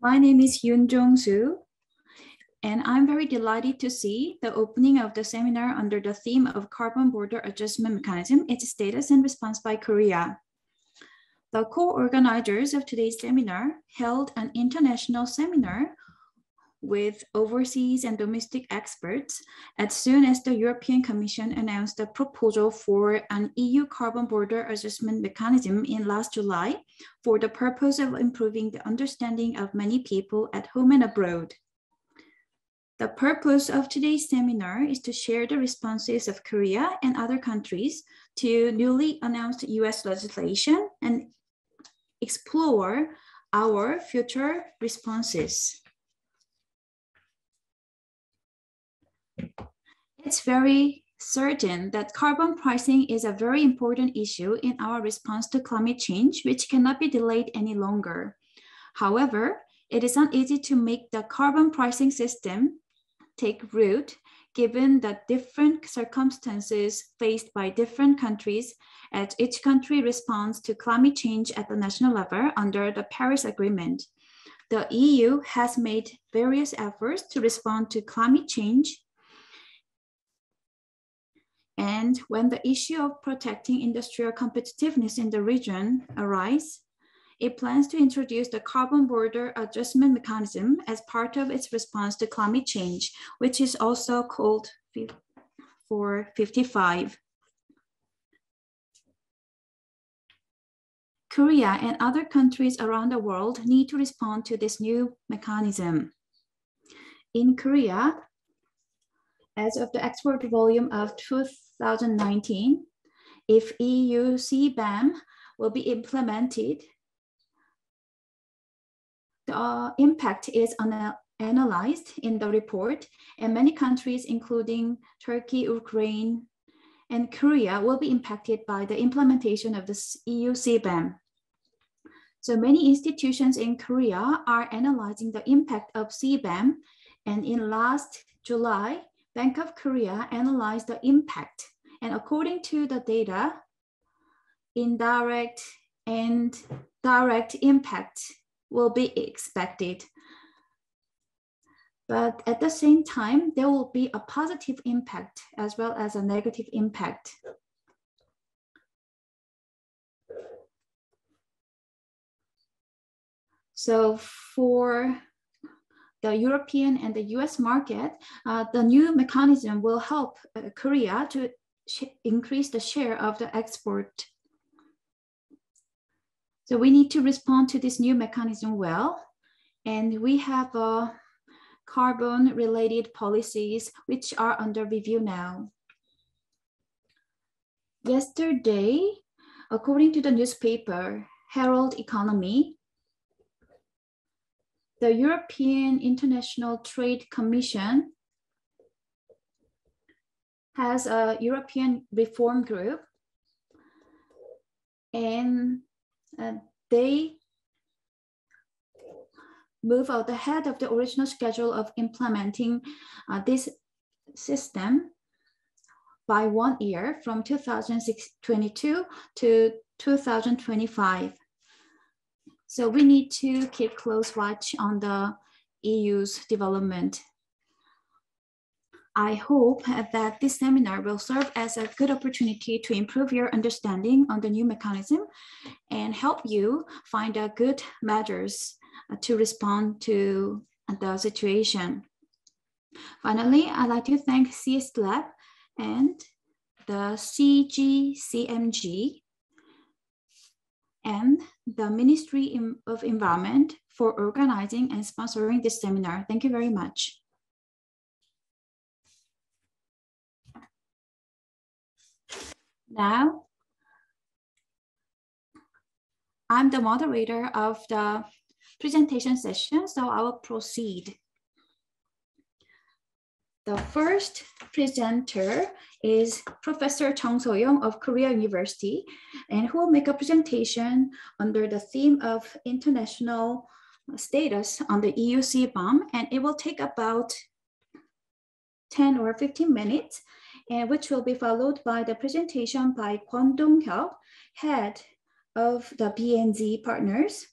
My name is Yoon Jong Soo, and I'm very delighted to see the opening of the seminar under the theme of Carbon Border Adjustment Mechanism, its status and response by Korea. The co-organizers of today's seminar held an international seminar with overseas and domestic experts as soon as the European Commission announced a proposal for an EU carbon border adjustment mechanism in last July for the purpose of improving the understanding of many people at home and abroad. The purpose of today's seminar is to share the responses of Korea and other countries to newly announced US legislation and explore our future responses. It's very certain that carbon pricing is a very important issue in our response to climate change, which cannot be delayed any longer. However, it is not easy to make the carbon pricing system take root given the different circumstances faced by different countries as each country responds to climate change at the national level under the Paris Agreement. The EU has made various efforts to respond to climate change and when the issue of protecting industrial competitiveness in the region arise, it plans to introduce the carbon border adjustment mechanism as part of its response to climate change, which is also called 455. Korea and other countries around the world need to respond to this new mechanism. In Korea, as of the export volume of 2019, if EU CBAM will be implemented, the uh, impact is analyzed in the report, and many countries, including Turkey, Ukraine, and Korea, will be impacted by the implementation of the EU CBAM. So many institutions in Korea are analyzing the impact of CBAM, and in last July, Bank of Korea analyzed the impact. And according to the data, indirect and direct impact will be expected. But at the same time, there will be a positive impact as well as a negative impact. So for the European and the US market, uh, the new mechanism will help uh, Korea to increase the share of the export. So we need to respond to this new mechanism well. And we have uh, carbon related policies which are under review now. Yesterday, according to the newspaper Herald Economy, the European International Trade Commission has a European reform group and uh, they move out ahead of the original schedule of implementing uh, this system by one year from 2022 to 2025. So we need to keep close watch on the EU's development. I hope that this seminar will serve as a good opportunity to improve your understanding on the new mechanism and help you find a good measures uh, to respond to the situation. Finally, I'd like to thank CS Lab and the CGCMG and the Ministry of Environment for organizing and sponsoring this seminar. Thank you very much. Now, I'm the moderator of the presentation session, so I will proceed. The first presenter is Professor Chung So-young of Korea University, and who will make a presentation under the theme of international status on the EU CBAM, and it will take about 10 or 15 minutes, and which will be followed by the presentation by Kwon Dong-hyuk, head of the BNZ partners,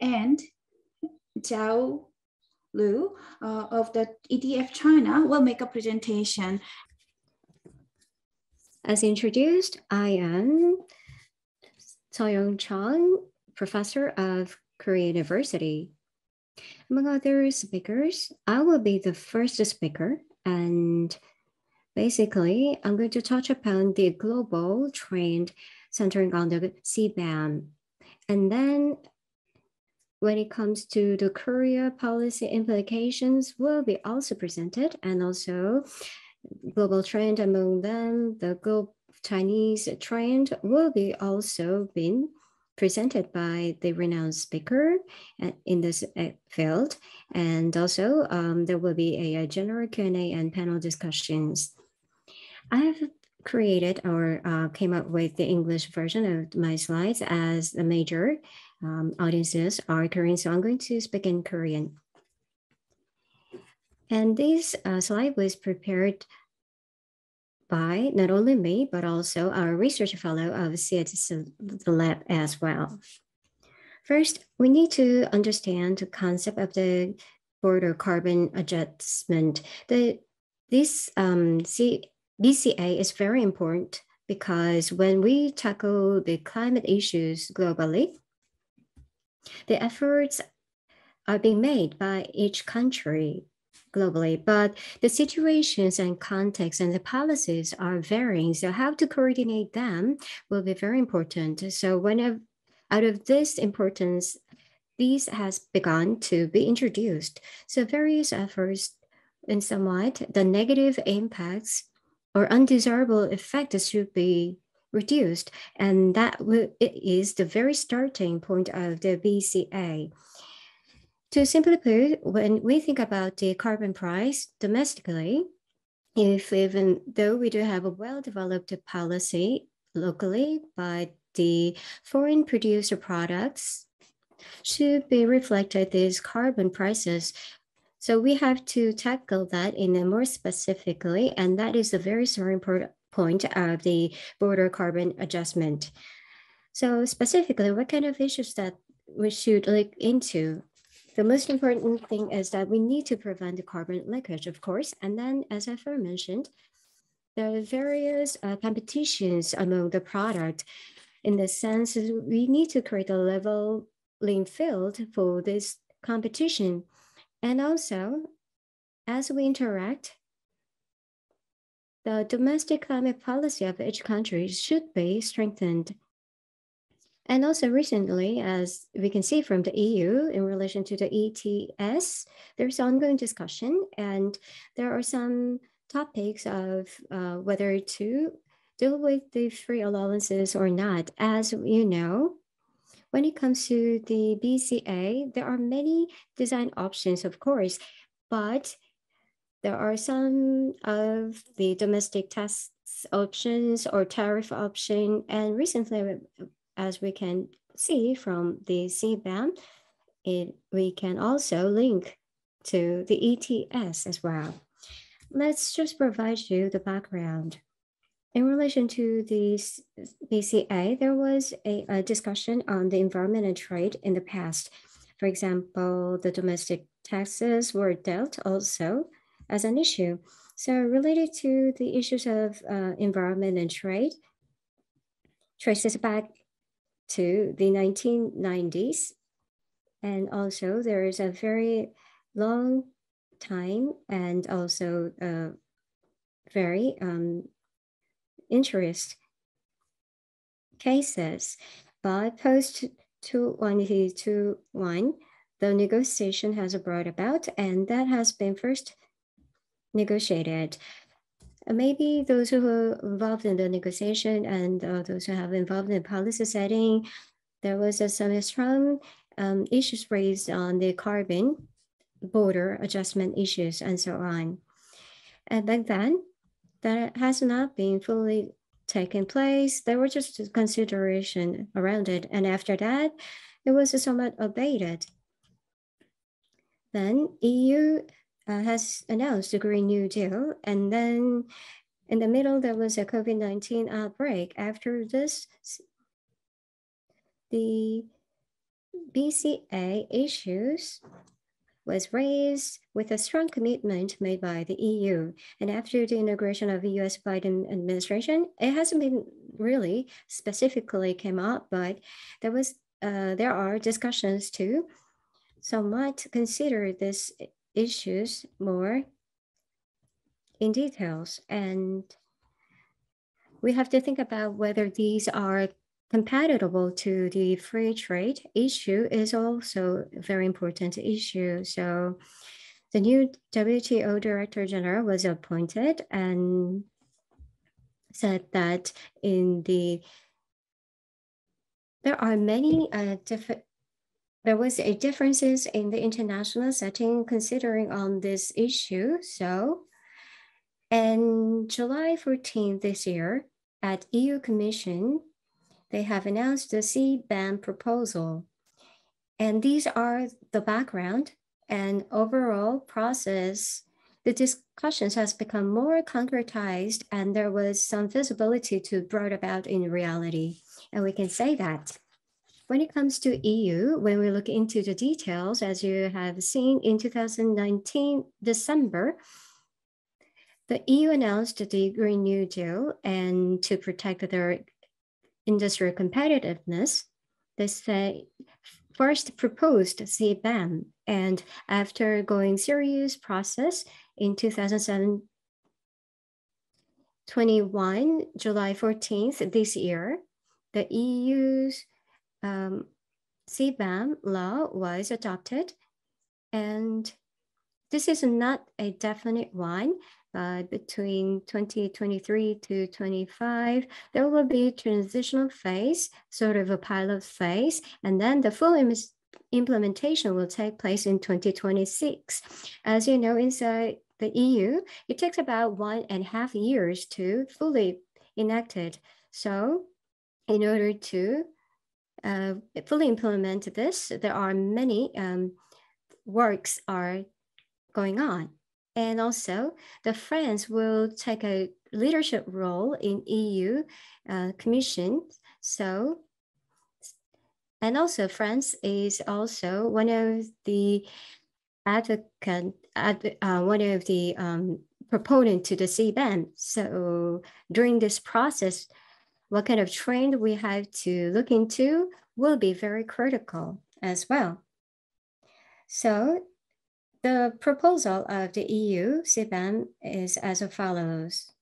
and Zhao Lu uh, of the EDF China will make a presentation. As introduced, I am Soyoung Chang, professor of Korea University. Among other speakers, I will be the first speaker and basically I'm going to touch upon the global trend centering on the CBAM. And then when it comes to the Korea policy implications will be also presented and also global trend among them, the global Chinese trend will be also been presented by the renowned speaker in this uh, field. And also um, there will be a, a general Q&A and panel discussions. I have created or uh, came up with the English version of my slides as the major um, audiences are Korean, so I'm going to speak in Korean. And this uh, slide was prepared by not only me, but also our research fellow of CITES lab as well. First, we need to understand the concept of the border carbon adjustment. The, this um, C, BCA is very important because when we tackle the climate issues globally, the efforts are being made by each country globally, but the situations and context and the policies are varying. So how to coordinate them will be very important. So when out of this importance, these has begun to be introduced. So various efforts in somewhat the negative impacts or undesirable effects should be reduced. And that is the very starting point of the BCA. To simply put, when we think about the carbon price domestically, if even though we do have a well-developed policy locally, but the foreign producer products should be reflected these carbon prices. So we have to tackle that in a more specifically, and that is a very certain point of the border carbon adjustment. So specifically, what kind of issues that we should look into the most important thing is that we need to prevent the carbon leakage, of course. And then, as I first mentioned, there are various uh, competitions among the product. In the sense, we need to create a leveling field for this competition. And also, as we interact, the domestic climate policy of each country should be strengthened and also recently, as we can see from the EU in relation to the ETS, there's ongoing discussion and there are some topics of uh, whether to deal with the free allowances or not. As you know, when it comes to the BCA, there are many design options, of course, but there are some of the domestic tax options or tariff option. And recently, as we can see from the CBAM, it, we can also link to the ETS as well. Let's just provide you the background. In relation to the BCA, there was a, a discussion on the environment and trade in the past. For example, the domestic taxes were dealt also as an issue. So related to the issues of uh, environment and trade, traces back to the 1990s. And also there is a very long time and also uh, very um, interest cases. By post 2121, the negotiation has brought about and that has been first negotiated maybe those who are involved in the negotiation and uh, those who have involved in policy setting, there was some strong um, issues raised on the carbon border adjustment issues and so on. And back then, that has not been fully taken place. There were just consideration around it. And after that, it was somewhat abated. Then EU uh, has announced the Green New Deal. And then in the middle, there was a COVID 19 outbreak. After this, the BCA issues was raised with a strong commitment made by the EU. And after the integration of the US Biden administration, it hasn't been really specifically came up, but there was uh, there are discussions too. So might consider these issues more in details. And we have to think about whether these are compatible to the free trade issue is also a very important issue. So the new WTO Director General was appointed and said that in the there are many uh, different there was a differences in the international setting considering on this issue. So, and July 14th this year at EU Commission, they have announced the CBAM proposal. And these are the background and overall process. The discussions has become more concretized and there was some visibility to brought about in reality. And we can say that when it comes to EU, when we look into the details, as you have seen in 2019, December, the EU announced the Green New Deal and to protect their industrial competitiveness, they say first proposed CBAM and after going serious process in 2007, 21, July 14th this year, the EU's um, CBAM law was adopted and this is not a definite one, but between 2023 to 25, there will be a transitional phase, sort of a pilot phase, and then the full Im implementation will take place in 2026. As you know, inside the EU, it takes about one and a half years to fully enact it. So in order to uh, fully implement this, there are many um, works are going on. And also, the France will take a leadership role in EU uh, Commission. So, and also France is also one of the advocate, ad, uh, one of the um, proponent to the CBAM. So during this process, what kind of trend we have to look into will be very critical as well. So the proposal of the EU CBAM is as follows.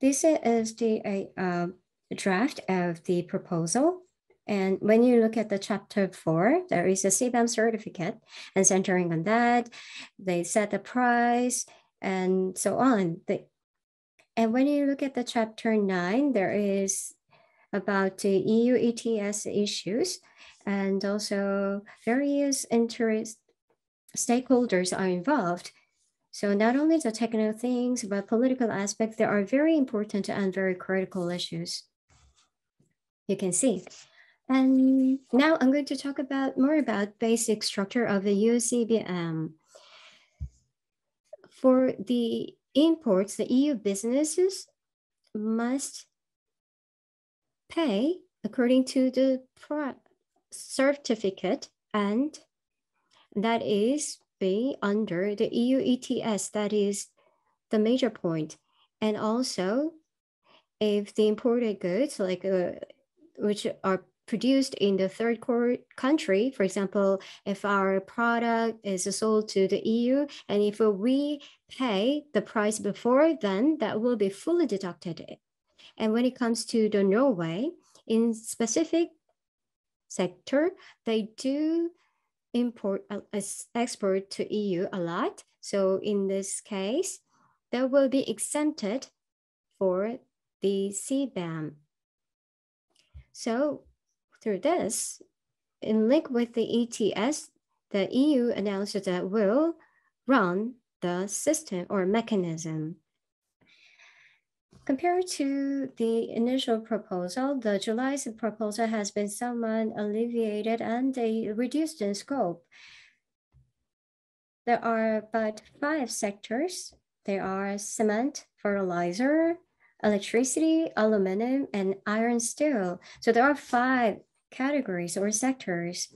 This is the uh, draft of the proposal. And when you look at the chapter four, there is a CBAM certificate and centering on that, they set the price and so on. They, and when you look at the chapter nine, there is about the EU ETS issues and also various interest stakeholders are involved. So not only the technical things, but political aspects, there are very important and very critical issues. You can see. And now I'm going to talk about more about basic structure of the EU CBAM. For the imports, the EU businesses must pay according to the certificate and that is be under the EU ETS. That is the major point. And also, if the imported goods, like uh, which are produced in the third country, for example, if our product is sold to the EU, and if we pay the price before, then that will be fully deducted. And when it comes to the Norway, in specific sector, they do import uh, export to EU a lot. So in this case, that will be exempted for the CBAM. So through this, in link with the ETS, the EU announced that will run the system or mechanism. Compared to the initial proposal, the July's proposal has been somewhat alleviated and they reduced in scope. There are but five sectors. There are cement, fertilizer, electricity, aluminum, and iron steel. So there are five categories or sectors.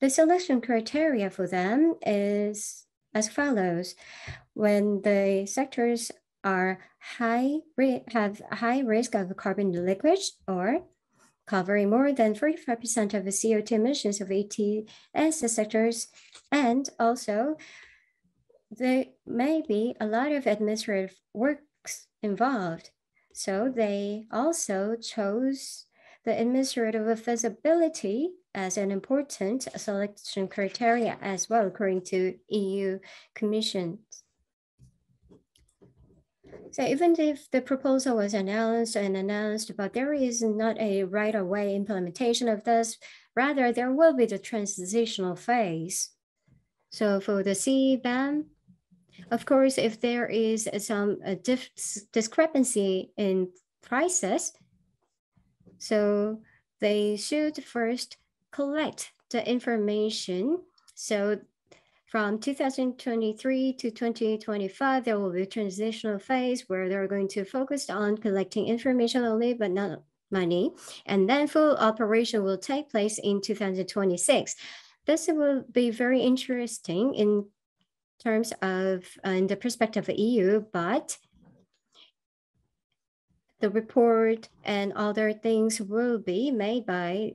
The selection criteria for them is as follows. When the sectors are high have high risk of carbon leakage or covering more than 45% of the CO2 emissions of ETS sectors. And also, there may be a lot of administrative works involved. So they also chose the administrative feasibility as an important selection criteria as well, according to EU Commission. So even if the proposal was announced and announced, but there is not a right away implementation of this, rather there will be the transitional phase. So for the CBAM, of course, if there is some uh, discrepancy in prices, so they should first collect the information. So from 2023 to 2025, there will be a transitional phase where they're going to focus on collecting information only, but not money. And then full operation will take place in 2026. This will be very interesting in terms of uh, in the perspective of EU, but the report and other things will be made by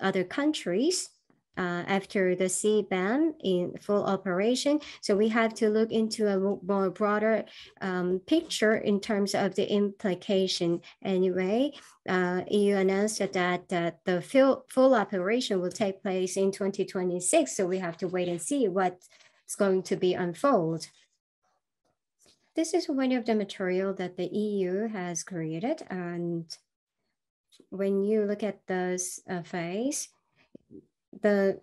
other countries uh, after the CBAM in full operation. So we have to look into a more broader um, picture in terms of the implication. Anyway, uh, EU announced that, that the full, full operation will take place in 2026. So we have to wait and see what's going to be unfold. This is one of the material that the EU has created. And when you look at this uh, phase, the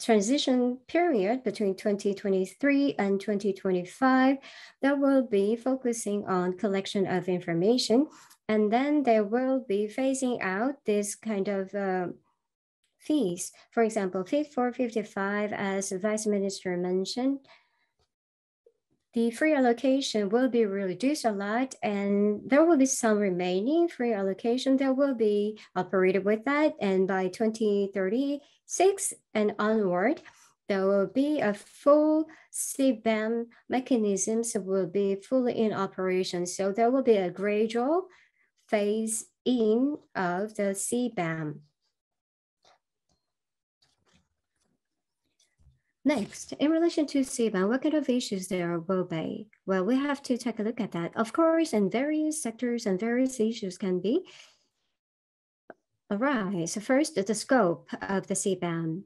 transition period between 2023 and 2025, that will be focusing on collection of information. And then there will be phasing out this kind of uh, fees. For example, Fit for 55, as Vice Minister mentioned, the free allocation will be reduced a lot and there will be some remaining free allocation that will be operated with that. And by 2036 and onward, there will be a full CBAM mechanisms will be fully in operation. So there will be a gradual phase in of the CBAM. Next, in relation to CBAM, what kind of issues there will be? Well, we have to take a look at that. Of course, in various sectors and various issues can be arise. First, the scope of the CBAM.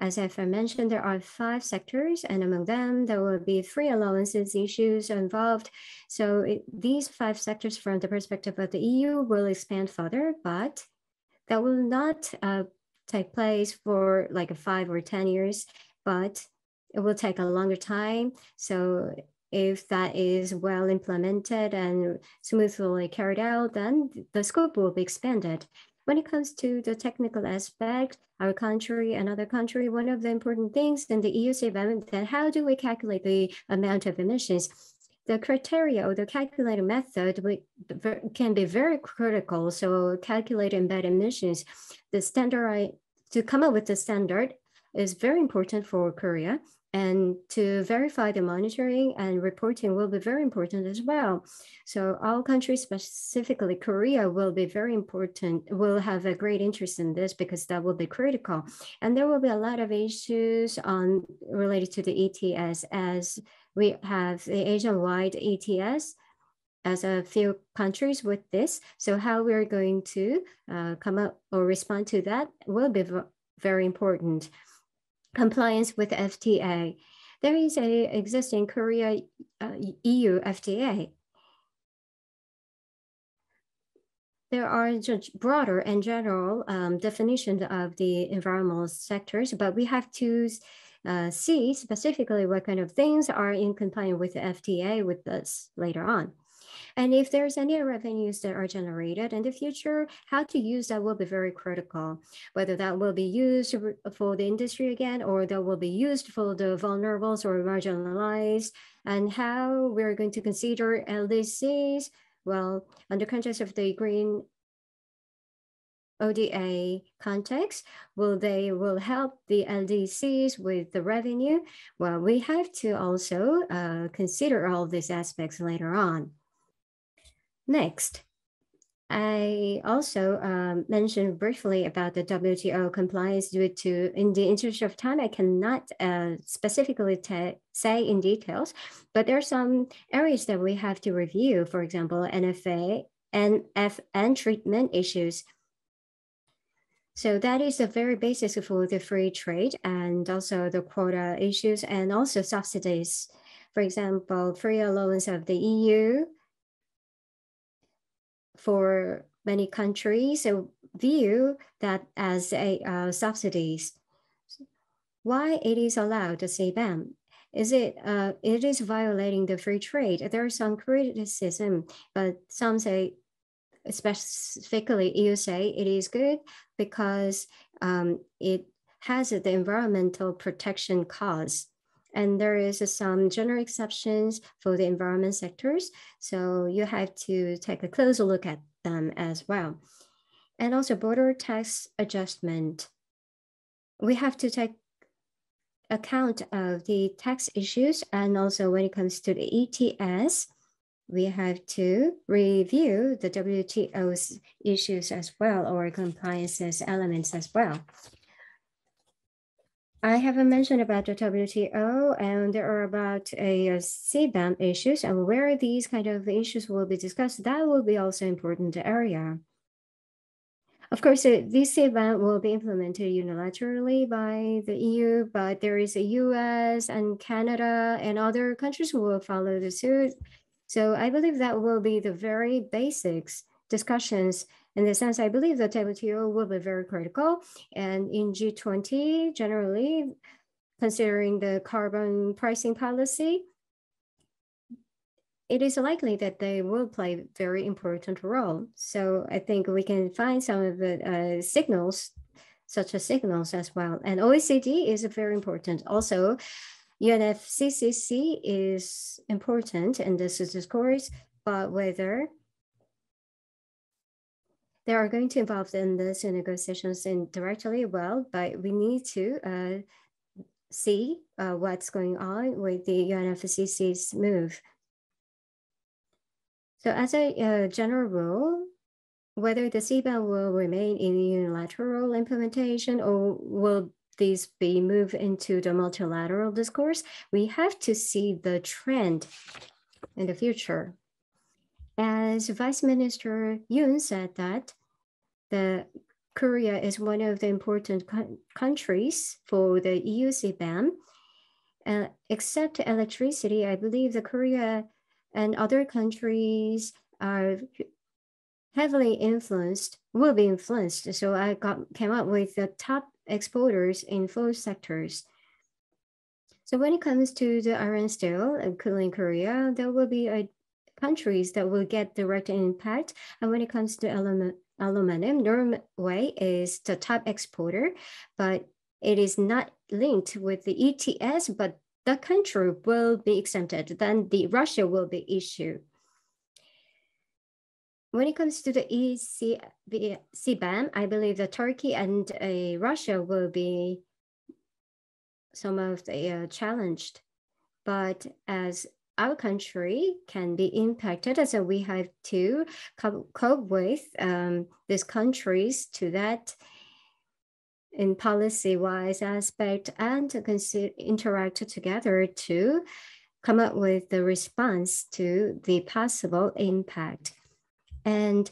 As I've mentioned, there are five sectors, and among them, there will be free allowances issues involved. So it, these five sectors from the perspective of the EU will expand further, but that will not uh, take place for like a five or 10 years, but it will take a longer time. So if that is well implemented and smoothly carried out, then the scope will be expanded. When it comes to the technical aspect, our country, another country, one of the important things in the EU CBAM, that how do we calculate the amount of emissions? The criteria or the calculated method can be very critical. So calculate embedded emissions, the standard to come up with the standard is very important for Korea. And to verify the monitoring and reporting will be very important as well. So all countries, specifically Korea, will be very important, will have a great interest in this because that will be critical. And there will be a lot of issues on related to the ETS as we have the Asian-wide ETS as a few countries with this. So how we're going to uh, come up or respond to that will be very important. Compliance with FTA. There is a existing Korea uh, EU FTA. There are broader and general um, definitions of the environmental sectors, but we have to uh, see specifically what kind of things are in compliance with the FTA with this later on. And if there's any revenues that are generated in the future, how to use that will be very critical. Whether that will be used for the industry again, or that will be used for the vulnerables or marginalized, and how we're going to consider LDCs. Well, under context of the green ODA context, will they will help the LDCs with the revenue? Well, we have to also uh, consider all these aspects later on. Next, I also um, mentioned briefly about the WTO compliance due to, in the interest of time, I cannot uh, specifically say in details, but there are some areas that we have to review, for example, NFA and FN treatment issues. So that is the very basis for the free trade and also the quota issues and also subsidies. For example, free allowance of the EU for many countries view that as a uh, subsidies. Why it is allowed to CBAM? Is it uh, it is violating the free trade? There is some criticism, but some say, specifically you say it is good because um, it has the environmental protection cause and there is some general exceptions for the environment sectors. So you have to take a closer look at them as well. And also border tax adjustment. We have to take account of the tax issues and also when it comes to the ETS, we have to review the WTO's issues as well or compliances elements as well. I haven't mentioned about the WTO and there are about a, CBAM issues and where these kind of issues will be discussed, that will be also important area. Of course, this CBAM will be implemented unilaterally by the EU, but there is a US and Canada and other countries who will follow the suit. So I believe that will be the very basics discussions in the sense, I believe the WTO will be very critical. And in G20, generally, considering the carbon pricing policy, it is likely that they will play a very important role. So I think we can find some of the uh, signals, such as signals as well. And OECD is very important. Also, UNFCCC is important in this discourse, but whether they are going to involve in this negotiations indirectly well, but we need to uh, see uh, what's going on with the UNFCCC's move. So as a uh, general rule, whether the CBAM will remain in unilateral implementation or will these be moved into the multilateral discourse, we have to see the trend in the future. As Vice Minister Yoon said that the Korea is one of the important countries for the EU CBAM. Uh, except electricity, I believe the Korea and other countries are heavily influenced, will be influenced. So I got came up with the top exporters in four sectors. So when it comes to the iron steel, including Korea, there will be a countries that will get direct impact. And when it comes to aluminum, aluminum, Norway is the top exporter, but it is not linked with the ETS, but the country will be exempted, then the Russia will be issued. When it comes to the EC, CBAM, I believe that Turkey and uh, Russia will be some of the uh, challenged. But as our country can be impacted, so we have to cope with um, these countries to that in policy-wise aspect and to interact together to come up with the response to the possible impact. And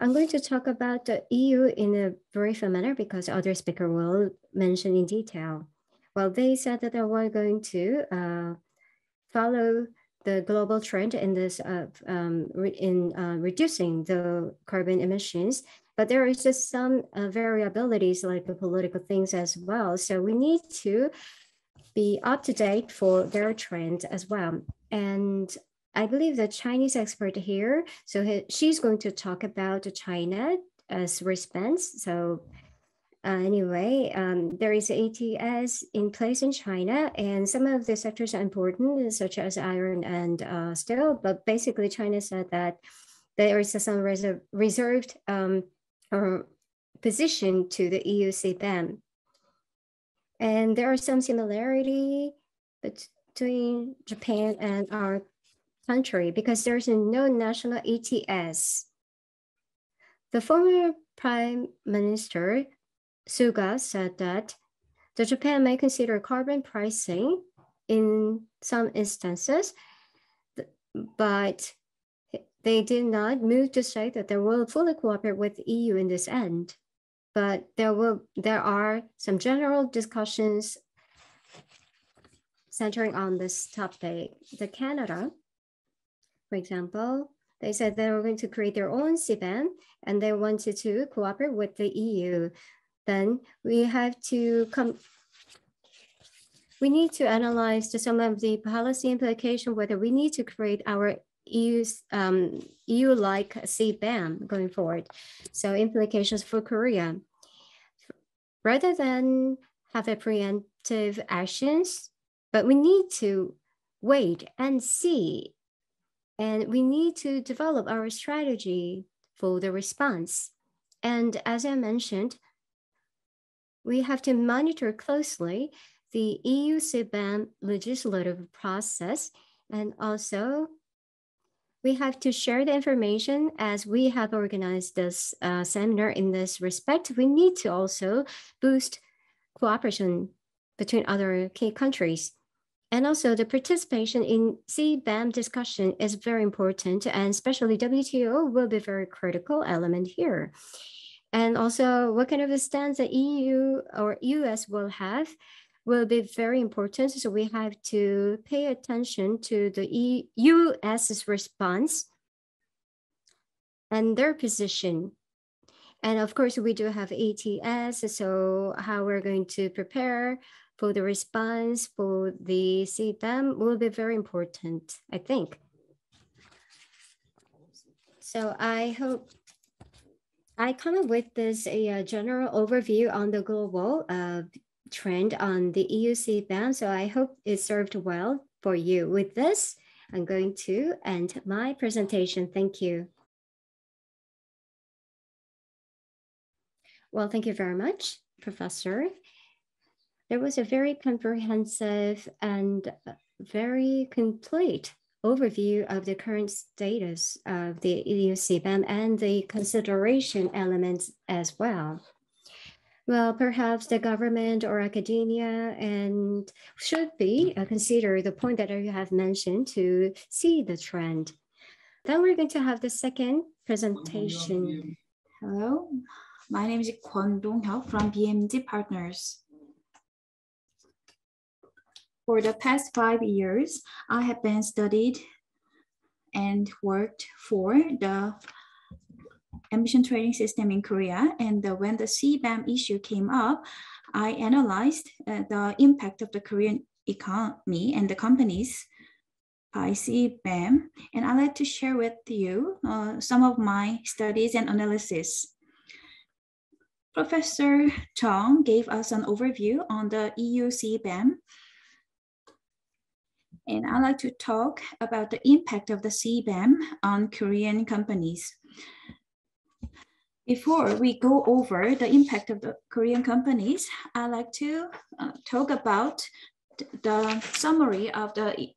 I'm going to talk about the EU in a brief manner because other speaker will mention in detail. Well, they said that they were going to uh, follow the global trend in this uh, um, in uh, reducing the carbon emissions but there is just some uh, variabilities like the political things as well. So we need to be up to date for their trend as well. And I believe the Chinese expert here, so he, she's going to talk about China as response. So uh, anyway, um, there is ETS in place in China, and some of the sectors are important, such as iron and uh, steel. But basically, China said that there is some reserve, reserved um, or position to the EU CBAM. And there are some similarity between Japan and our country because there's no national ETS. The former Prime Minister Suga said that the Japan may consider carbon pricing in some instances, but they did not move to say that they will fully cooperate with the EU in this end. But there will there are some general discussions centering on this topic. The Canada, for example, they said they were going to create their own CBAM and they wanted to cooperate with the EU. Then we have to come we need to analyze some of the policy implication, whether we need to create our EU's um, EU-like CBAM going forward. So implications for Korea. Rather than have a preemptive actions, but we need to wait and see. And we need to develop our strategy for the response. And as I mentioned, we have to monitor closely the EU CBAM legislative process and also we have to share the information as we have organized this uh, seminar in this respect. We need to also boost cooperation between other key countries. And also the participation in CBAM discussion is very important and especially WTO will be very critical element here. And also what kind of a stance the EU or US will have will be very important. So we have to pay attention to the US's response and their position. And of course, we do have ETS, so how we're going to prepare for the response for the CBAM will be very important, I think. So I hope I come up with this a, a general overview on the global uh, trend on the EU CBAM. So I hope it served well for you. With this, I'm going to end my presentation. Thank you. Well, thank you very much, Professor. There was a very comprehensive and very complete overview of the current status of the EU CBAM and the consideration elements as well well, perhaps the government or academia and should be uh, consider the point that you have mentioned to see the trend. Then we're going to have the second presentation. Hello, my name is Kwon Dong-hyuk from BMG Partners. For the past five years, I have been studied and worked for the emission trading system in Korea. And uh, when the CBAM issue came up, I analyzed uh, the impact of the Korean economy and the companies by CBAM. And I'd like to share with you uh, some of my studies and analysis. Professor Chong gave us an overview on the EU CBAM. And I'd like to talk about the impact of the CBAM on Korean companies. Before we go over the impact of the Korean companies, I'd like to uh, talk about the summary of the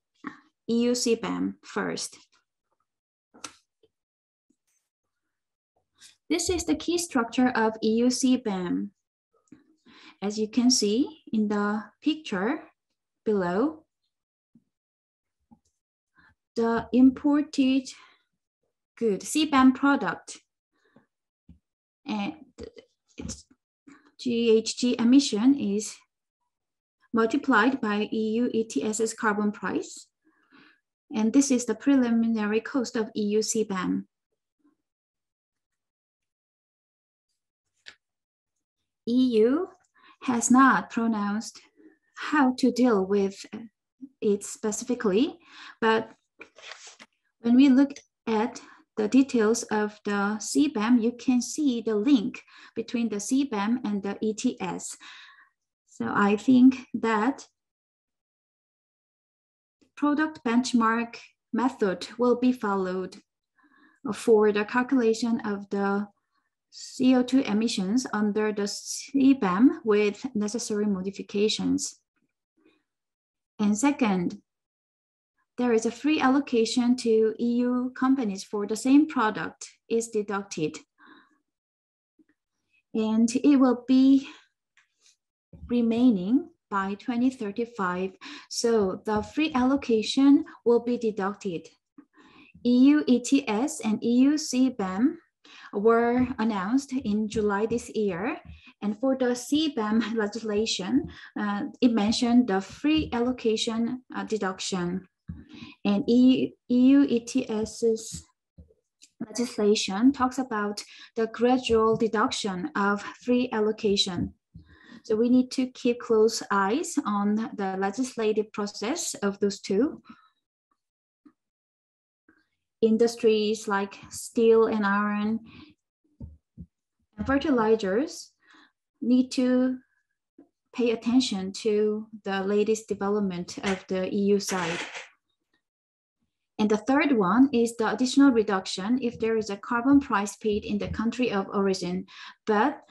EU CBAM first. This is the key structure of EU CBAM. As you can see in the picture below, the imported good CBAM product and its GHG emission is multiplied by EU ETS's carbon price. And this is the preliminary cost of EU CBAM. EU has not pronounced how to deal with it specifically, but when we look at the details of the CBAM, you can see the link between the CBAM and the ETS. So I think that product benchmark method will be followed for the calculation of the CO2 emissions under the CBAM with necessary modifications. And second, there is a free allocation to EU companies for the same product is deducted. And it will be remaining by 2035. So the free allocation will be deducted. EU ETS and EU CBAM were announced in July this year. And for the CBAM legislation, uh, it mentioned the free allocation uh, deduction. And EU, EU ETS's legislation talks about the gradual deduction of free allocation. So we need to keep close eyes on the legislative process of those two. Industries like steel and iron and fertilizers need to pay attention to the latest development of the EU side. And the third one is the additional reduction if there is a carbon price paid in the country of origin, but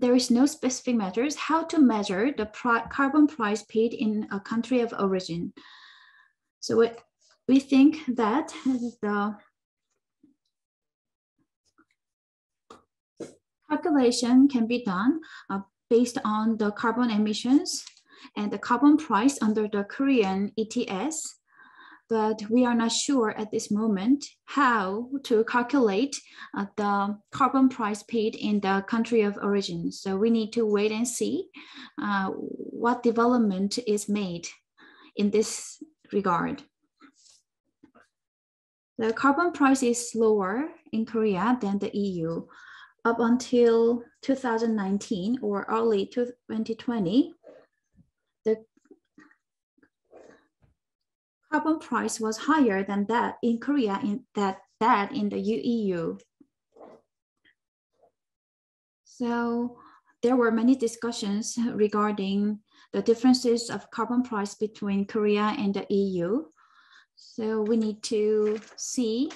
there is no specific measures how to measure the carbon price paid in a country of origin. So we, we think that the calculation can be done uh, based on the carbon emissions and the carbon price under the Korean ETS but we are not sure at this moment how to calculate uh, the carbon price paid in the country of origin. So we need to wait and see uh, what development is made in this regard. The carbon price is lower in Korea than the EU. Up until 2019 or early 2020, carbon price was higher than that in Korea in that, that in the EU. So there were many discussions regarding the differences of carbon price between Korea and the EU. So we need to see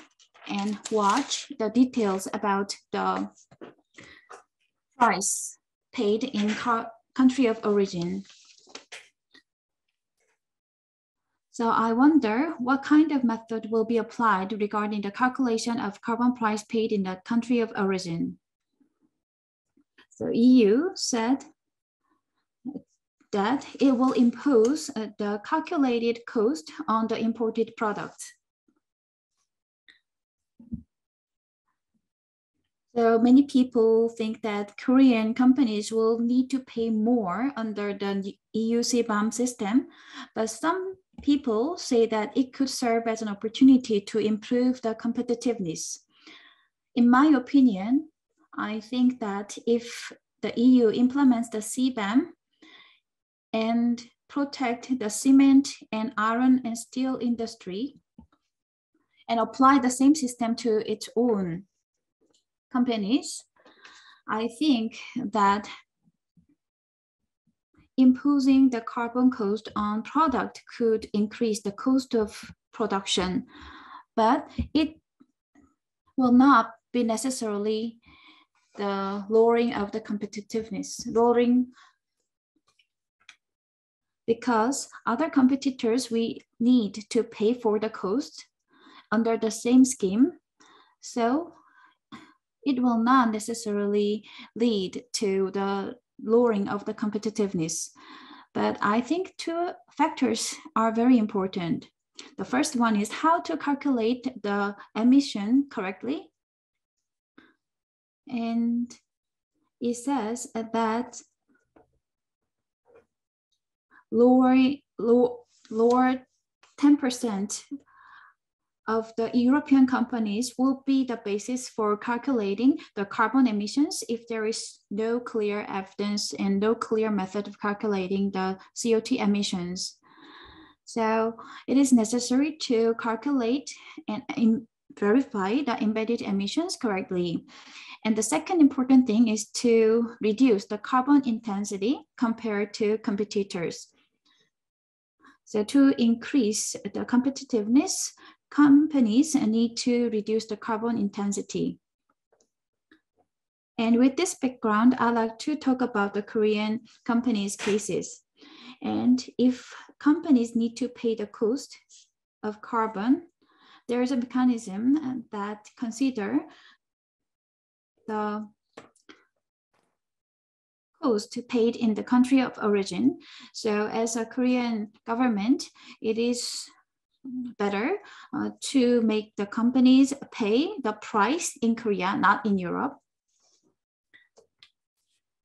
and watch the details about the price paid in country of origin. So I wonder what kind of method will be applied regarding the calculation of carbon price paid in the country of origin. So EU said that it will impose uh, the calculated cost on the imported product. So many people think that Korean companies will need to pay more under the EU CBAM system, but some people say that it could serve as an opportunity to improve the competitiveness. In my opinion, I think that if the EU implements the CBAM and protect the cement and iron and steel industry and apply the same system to its own companies, I think that imposing the carbon cost on product could increase the cost of production, but it will not be necessarily the lowering of the competitiveness, lowering because other competitors we need to pay for the cost under the same scheme. So it will not necessarily lead to the lowering of the competitiveness. But I think two factors are very important. The first one is how to calculate the emission correctly. And it says that lower, low, lower 10% of the European companies will be the basis for calculating the carbon emissions if there is no clear evidence and no clear method of calculating the CO2 emissions. So it is necessary to calculate and verify the embedded emissions correctly. And the second important thing is to reduce the carbon intensity compared to competitors. So to increase the competitiveness, companies need to reduce the carbon intensity. And with this background, I'd like to talk about the Korean companies' cases. And if companies need to pay the cost of carbon, there is a mechanism that consider the cost paid in the country of origin. So as a Korean government, it is better uh, to make the companies pay the price in Korea, not in Europe.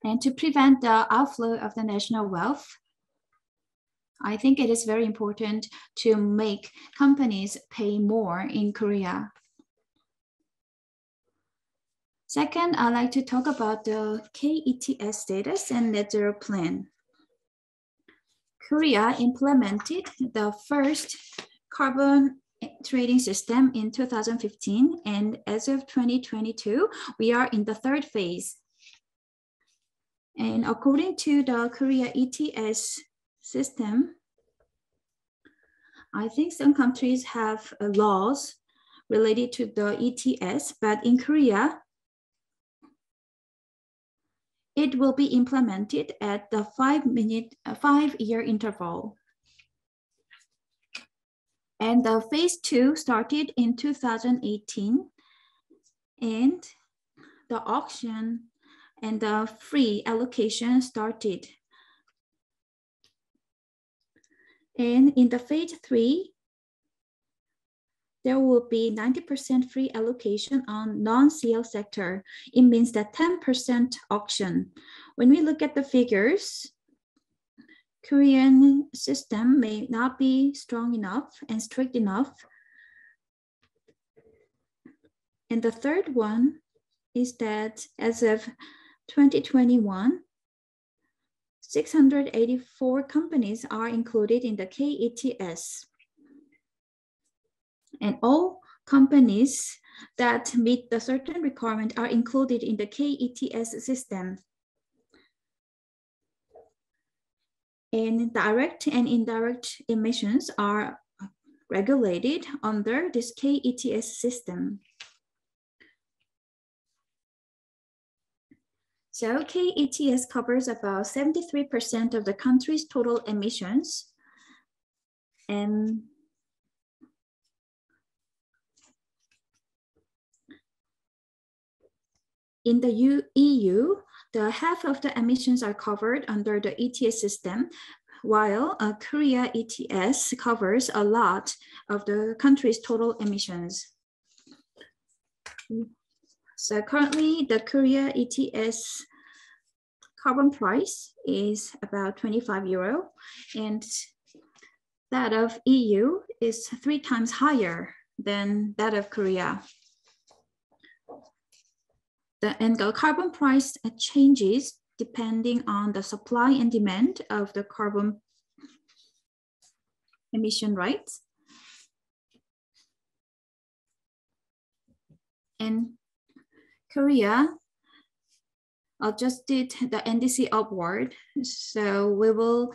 And to prevent the outflow of the national wealth, I think it is very important to make companies pay more in Korea. Second, I'd like to talk about the KETS status and net zero plan. Korea implemented the first carbon trading system in 2015, and as of 2022, we are in the third phase. And according to the Korea ETS system, I think some countries have laws related to the ETS, but in Korea, it will be implemented at the five minute, five year interval. And the phase two started in 2018 and the auction and the free allocation started And in the phase three, there will be 90% free allocation on non-CL sector. It means that 10% auction. When we look at the figures, Korean system may not be strong enough and strict enough. And the third one is that as of 2021, 684 companies are included in the KETS. And all companies that meet the certain requirement are included in the KETS system. And direct and indirect emissions are regulated under this KETS system. So KETS covers about 73% of the country's total emissions. And in the EU, the half of the emissions are covered under the ETS system, while uh, Korea ETS covers a lot of the country's total emissions. So currently the Korea ETS carbon price is about 25 euro and that of EU is three times higher than that of Korea. The, and the carbon price changes depending on the supply and demand of the carbon emission rights. And Korea adjusted the NDC upward. So we will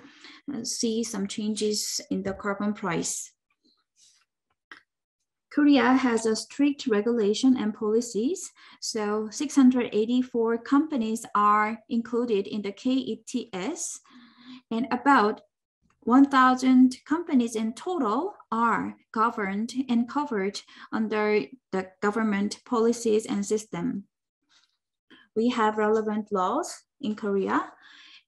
see some changes in the carbon price. Korea has a strict regulation and policies. So 684 companies are included in the KETS and about 1,000 companies in total are governed and covered under the government policies and system. We have relevant laws in Korea,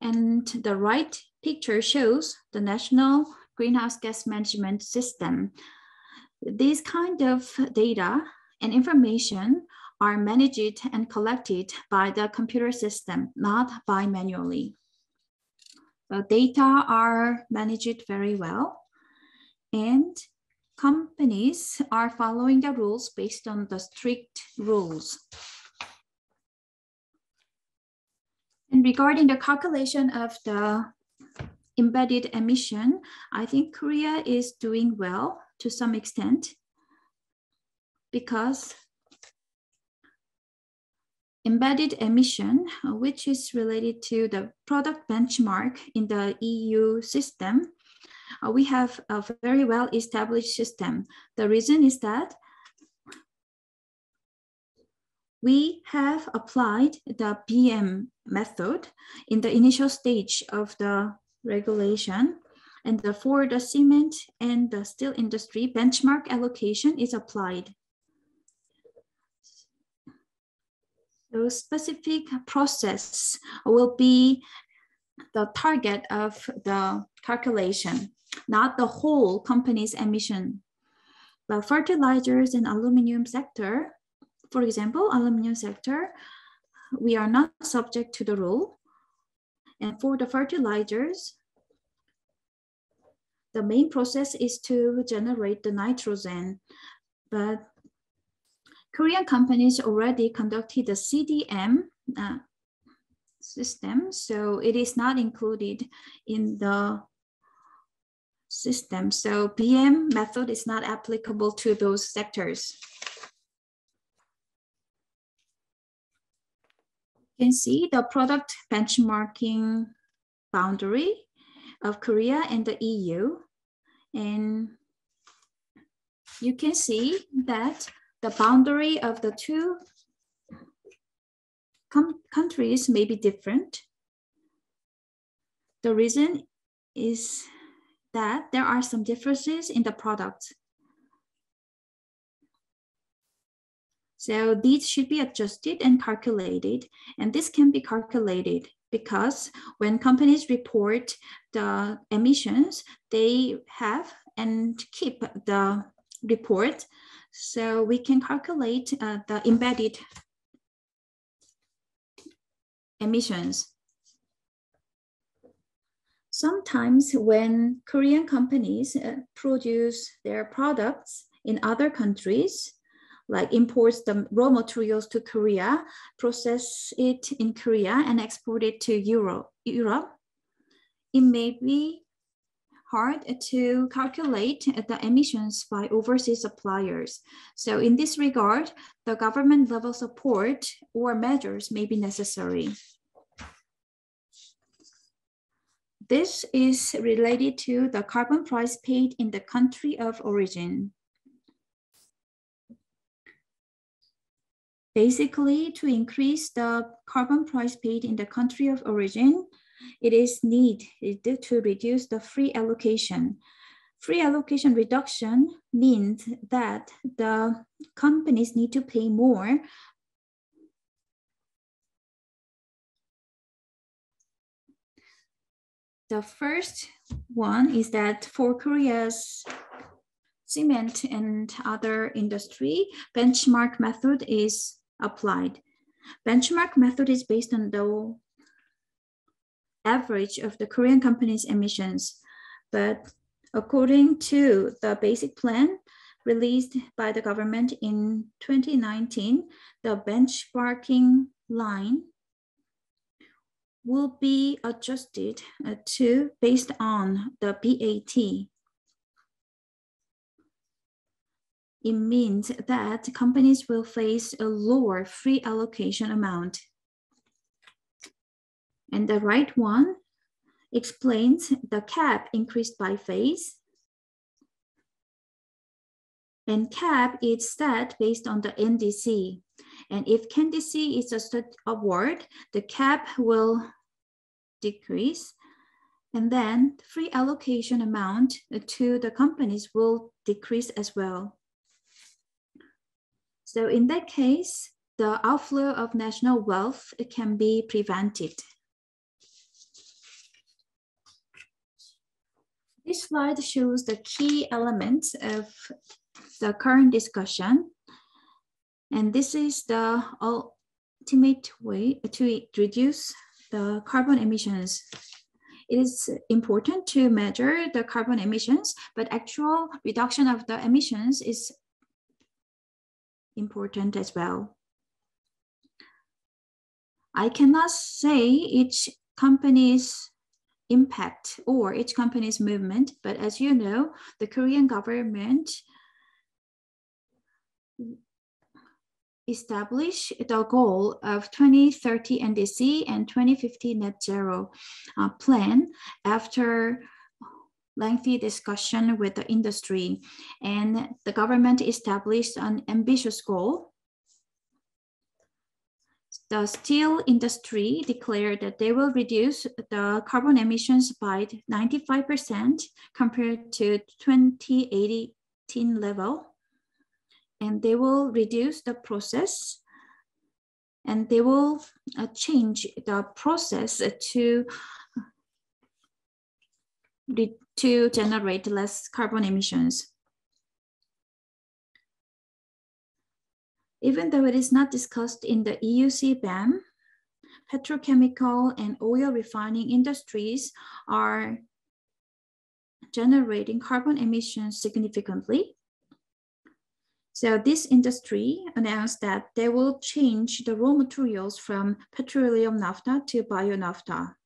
and the right picture shows the national greenhouse gas management system. These kind of data and information are managed and collected by the computer system, not by manually. The data are managed very well and companies are following the rules based on the strict rules. And regarding the calculation of the embedded emission, I think Korea is doing well to some extent because embedded emission, which is related to the product benchmark in the EU system, uh, we have a very well established system. The reason is that we have applied the BM method in the initial stage of the regulation. And for the cement and the steel industry, benchmark allocation is applied. So specific process will be the target of the calculation, not the whole company's emission. The fertilizers and aluminum sector, for example, aluminum sector, we are not subject to the rule. And for the fertilizers, the main process is to generate the nitrogen. But Korean companies already conducted the CDM uh, system, so it is not included in the system. So BM method is not applicable to those sectors. You can see the product benchmarking boundary of Korea and the EU. And you can see that the boundary of the two countries may be different. The reason is that there are some differences in the product. So these should be adjusted and calculated, and this can be calculated because when companies report the emissions, they have and keep the report. So we can calculate uh, the embedded emissions. Sometimes when Korean companies uh, produce their products in other countries, like imports the raw materials to Korea, process it in Korea and export it to Europe, Europe, it may be hard to calculate the emissions by overseas suppliers. So in this regard, the government level support or measures may be necessary. This is related to the carbon price paid in the country of origin. Basically, to increase the carbon price paid in the country of origin, it is needed to reduce the free allocation. Free allocation reduction means that the companies need to pay more The first one is that for Korea's cement and other industry, benchmark method is applied. Benchmark method is based on the average of the Korean company's emissions. But according to the basic plan released by the government in 2019, the benchmarking line will be adjusted uh, to based on the BAT. It means that companies will face a lower free allocation amount. And the right one explains the cap increased by phase. And cap is set based on the NDC. And if NDC is a award, the cap will decrease. And then the free allocation amount to the companies will decrease as well. So in that case, the outflow of national wealth can be prevented. This slide shows the key elements of the current discussion. And this is the ultimate way to reduce the carbon emissions. It is important to measure the carbon emissions, but actual reduction of the emissions is important as well. I cannot say each company's impact or each company's movement, but as you know, the Korean government establish the goal of 2030 NDC and 2050 net zero uh, plan after lengthy discussion with the industry. And the government established an ambitious goal. the steel industry declared that they will reduce the carbon emissions by 95% compared to 2018 level. And they will reduce the process and they will uh, change the process to to generate less carbon emissions. Even though it is not discussed in the EU CBAM, petrochemical and oil refining industries are generating carbon emissions significantly. So this industry announced that they will change the raw materials from petroleum naphtha to bio naphtha.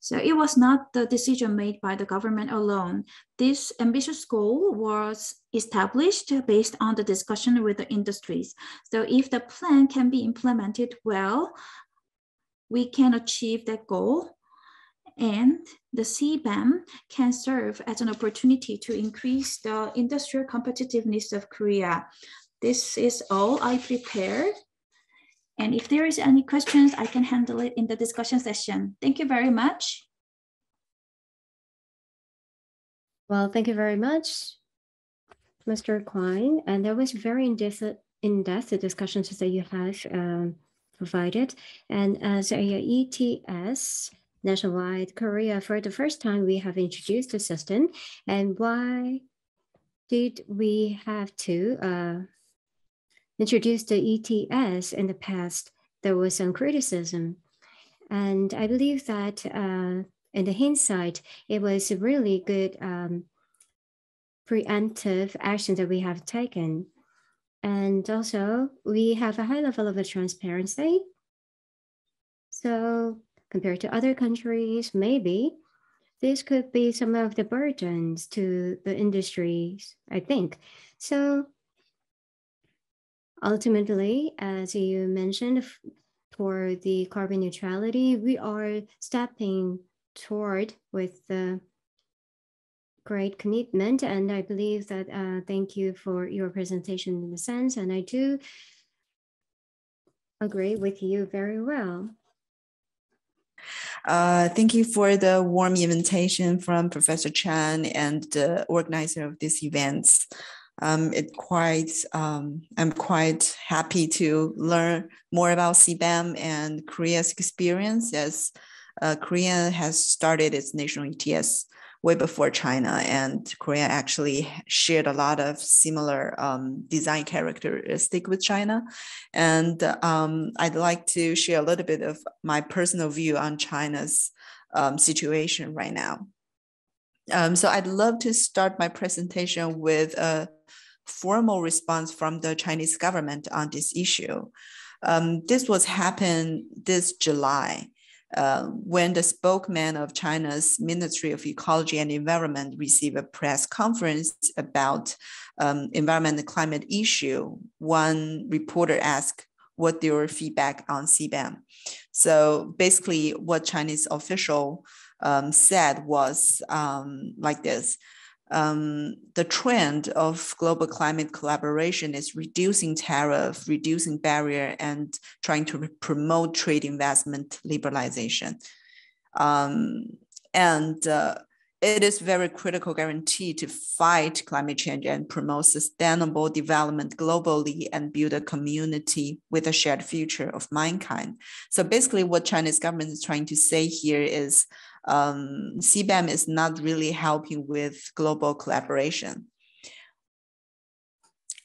So it was not the decision made by the government alone. This ambitious goal was established based on the discussion with the industries. So if the plan can be implemented well, we can achieve that goal. And the CBAM can serve as an opportunity to increase the industrial competitiveness of Korea. This is all I prepared. And if there is any questions, I can handle it in the discussion session. Thank you very much. Well, thank you very much, Mr. Klein. And there was very in-depth in discussions that you have um, provided. And as a ETS nationwide Korea, for the first time, we have introduced the system. And why did we have to uh, introduced the ETS in the past, there was some criticism. And I believe that uh, in the hindsight, it was a really good um, preemptive action that we have taken. And also, we have a high level of transparency. So compared to other countries, maybe this could be some of the burdens to the industries, I think. So Ultimately, as you mentioned, for the carbon neutrality, we are stepping toward with the great commitment. And I believe that, uh, thank you for your presentation in the sense, and I do agree with you very well. Uh, thank you for the warm invitation from Professor Chan and the organizer of these events um, it quite um, I'm quite happy to learn more about CBAM and Korea's experience as uh, Korea has started its national ETS way before China, and Korea actually shared a lot of similar um, design characteristic with China. And um, I'd like to share a little bit of my personal view on China's um, situation right now. Um, so I'd love to start my presentation with a formal response from the Chinese government on this issue. Um, this was happened this July uh, when the spokesman of China's Ministry of Ecology and Environment received a press conference about um, environment and climate issue. One reporter asked what their feedback on CBAM. So basically, what Chinese official um, said was um, like this um, the trend of global climate collaboration is reducing tariff, reducing barrier, and trying to promote trade investment liberalization. Um, and uh, it is very critical guarantee to fight climate change and promote sustainable development globally and build a community with a shared future of mankind. So basically what Chinese government is trying to say here is um, CBAM is not really helping with global collaboration.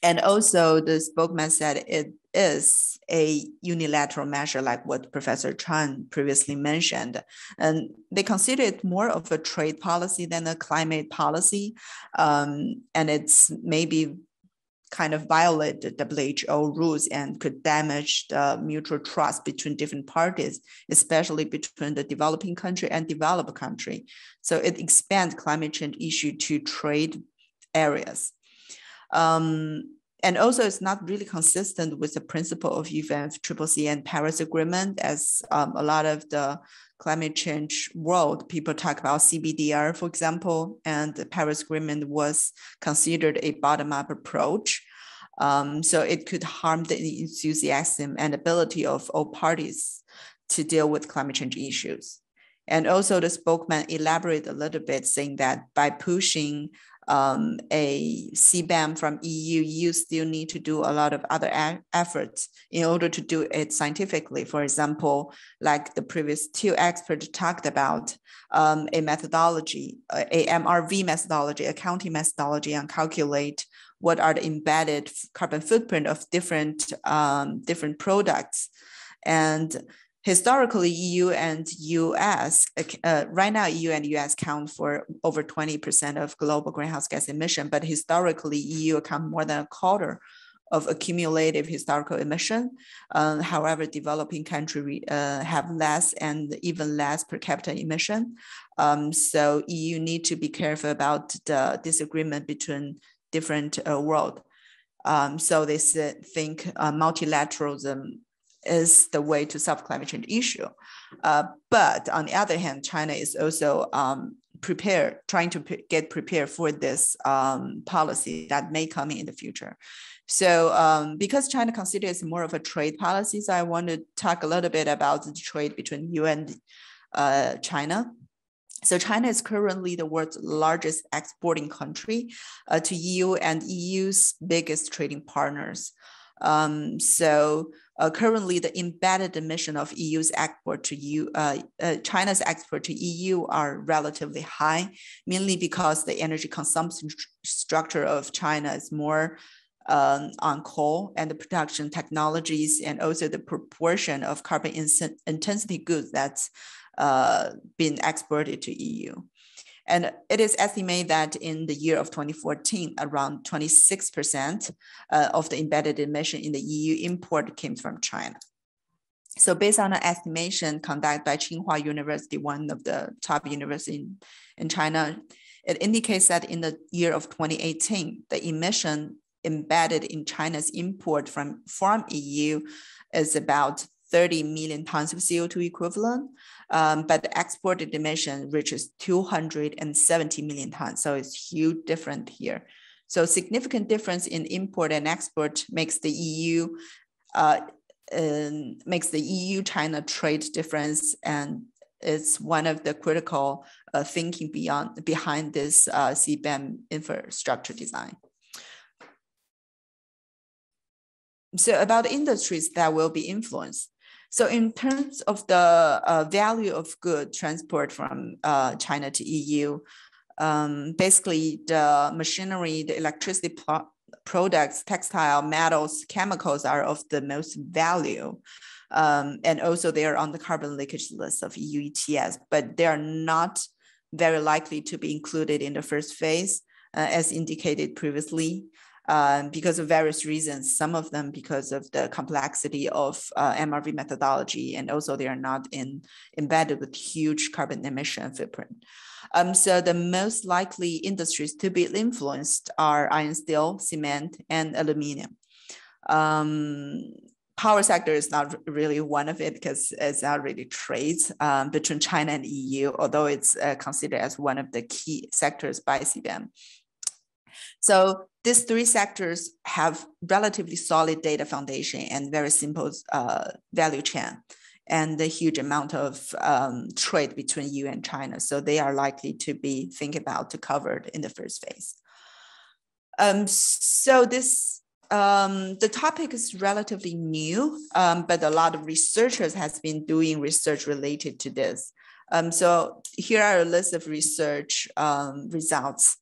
And also the spokesman said it is a unilateral measure like what Professor Chan previously mentioned. And they consider it more of a trade policy than a climate policy. Um, and it's maybe kind of violate the WTO rules and could damage the mutual trust between different parties, especially between the developing country and developed country. So it expands climate change issue to trade areas. Um, and also it's not really consistent with the principle of UNFCCC and Paris Agreement as um, a lot of the climate change world, people talk about CBDR, for example, and the Paris Agreement was considered a bottom-up approach. Um, so it could harm the enthusiasm and ability of all parties to deal with climate change issues. And also the spokesman elaborated a little bit saying that by pushing um, a CBAM from EU, you still need to do a lot of other efforts in order to do it scientifically. For example, like the previous two experts talked about, um, a methodology, a MRV methodology, accounting methodology, and calculate what are the embedded carbon footprint of different um, different products. And historically, EU and US, uh, right now, EU and US count for over 20% of global greenhouse gas emission, but historically, EU account more than a quarter of accumulative historical emission. Um, however, developing countries uh, have less and even less per capita emission. Um, so EU need to be careful about the disagreement between different uh, world. Um, so they think uh, multilateralism is the way to solve climate change issue. Uh, but on the other hand, China is also um, prepared, trying to get prepared for this um, policy that may come in the future. So um, because China considers more of a trade policy, so I want to talk a little bit about the trade between EU and uh, China. So China is currently the world's largest exporting country uh, to EU and EU's biggest trading partners. Um, so uh, currently, the embedded emission of EU's export to EU, uh, uh, China's export to EU are relatively high, mainly because the energy consumption structure of China is more um, on coal and the production technologies, and also the proportion of carbon intensity goods that's uh, been exported to EU. And it is estimated that in the year of 2014, around 26% uh, of the embedded emission in the EU import came from China. So based on an estimation conducted by Tsinghua University, one of the top universities in, in China, it indicates that in the year of 2018, the emission embedded in China's import from, from EU is about 30 million tons of CO2 equivalent, um, but the exported emission reaches 270 million tons. So it's huge difference here. So significant difference in import and export makes the EU uh, um, makes the EU-China trade difference, and it's one of the critical uh, thinking beyond behind this uh, CBAM infrastructure design. So about industries that will be influenced. So in terms of the uh, value of good transport from uh, China to EU, um, basically the machinery, the electricity products, textile, metals, chemicals are of the most value. Um, and also they are on the carbon leakage list of EU ETS, but they are not very likely to be included in the first phase, uh, as indicated previously um, because of various reasons. Some of them because of the complexity of uh, MRV methodology, and also they are not in, embedded with huge carbon emission footprint. Um, so the most likely industries to be influenced are iron steel, cement, and aluminum. Um, power sector is not really one of it because it's not really trades um, between China and EU, although it's uh, considered as one of the key sectors by CBAM. So these three sectors have relatively solid data foundation and very simple uh, value chain and a huge amount of um, trade between EU and China. So they are likely to be think about to covered in the first phase. Um, so this um, the topic is relatively new, um, but a lot of researchers has been doing research related to this. Um, so here are a list of research um, results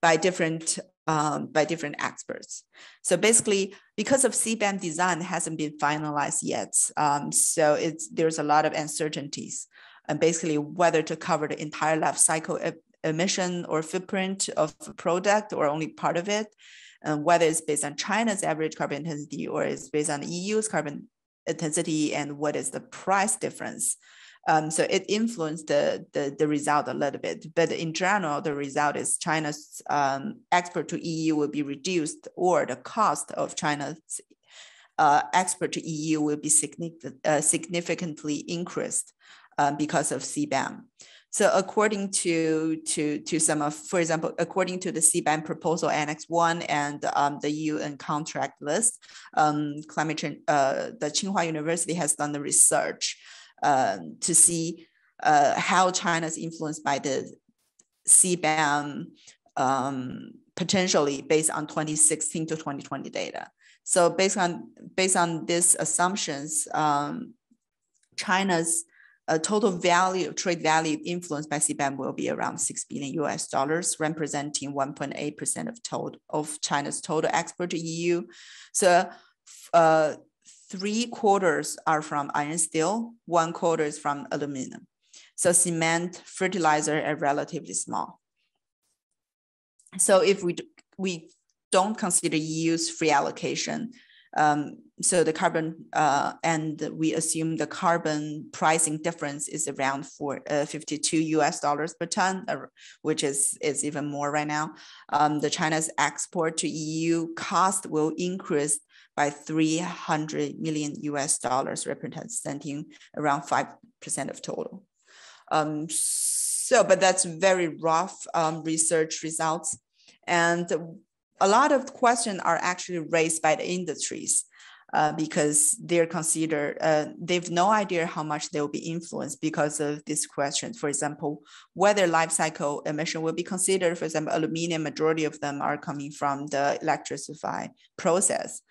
by different um, by different experts. So basically, because of CBAM design hasn't been finalized yet, um, so it's there's a lot of uncertainties, and basically whether to cover the entire life cycle emission or footprint of a product or only part of it, and whether it's based on China's average carbon intensity or it's based on the EU's carbon intensity, and what is the price difference um, so it influenced the, the, the, result a little bit. But in general, the result is China's um, export to EU will be reduced or the cost of China's uh, export to EU will be significant, uh, significantly increased um, because of CBAM. So according to to to some of, for example, according to the CBAM proposal Annex One and um, the UN contract list, um, climate change. Uh, the Tsinghua University has done the research um, to see uh, how China is influenced by the CBAM um, potentially based on 2016 to 2020 data. So based on based on these assumptions, um, China's uh, total value, trade value influenced by CBAM will be around 6 billion US dollars, representing 1.8% of total of China's total export to EU. So uh, three quarters are from iron steel, one quarter is from aluminum. So cement, fertilizer are relatively small. So if we, we don't consider EU's free allocation, um, so the carbon, uh, and we assume the carbon pricing difference is around for, uh, 52 US dollars per ton, uh, which is, is even more right now. Um, the China's export to EU cost will increase by 300 million US dollars, representing around 5% of total. Um, so, but that's very rough um, research results. And a lot of questions are actually raised by the industries uh, because they're considered, uh, they've no idea how much they will be influenced because of this question. For example, whether life cycle emission will be considered, for example, aluminum, majority of them are coming from the electrify process.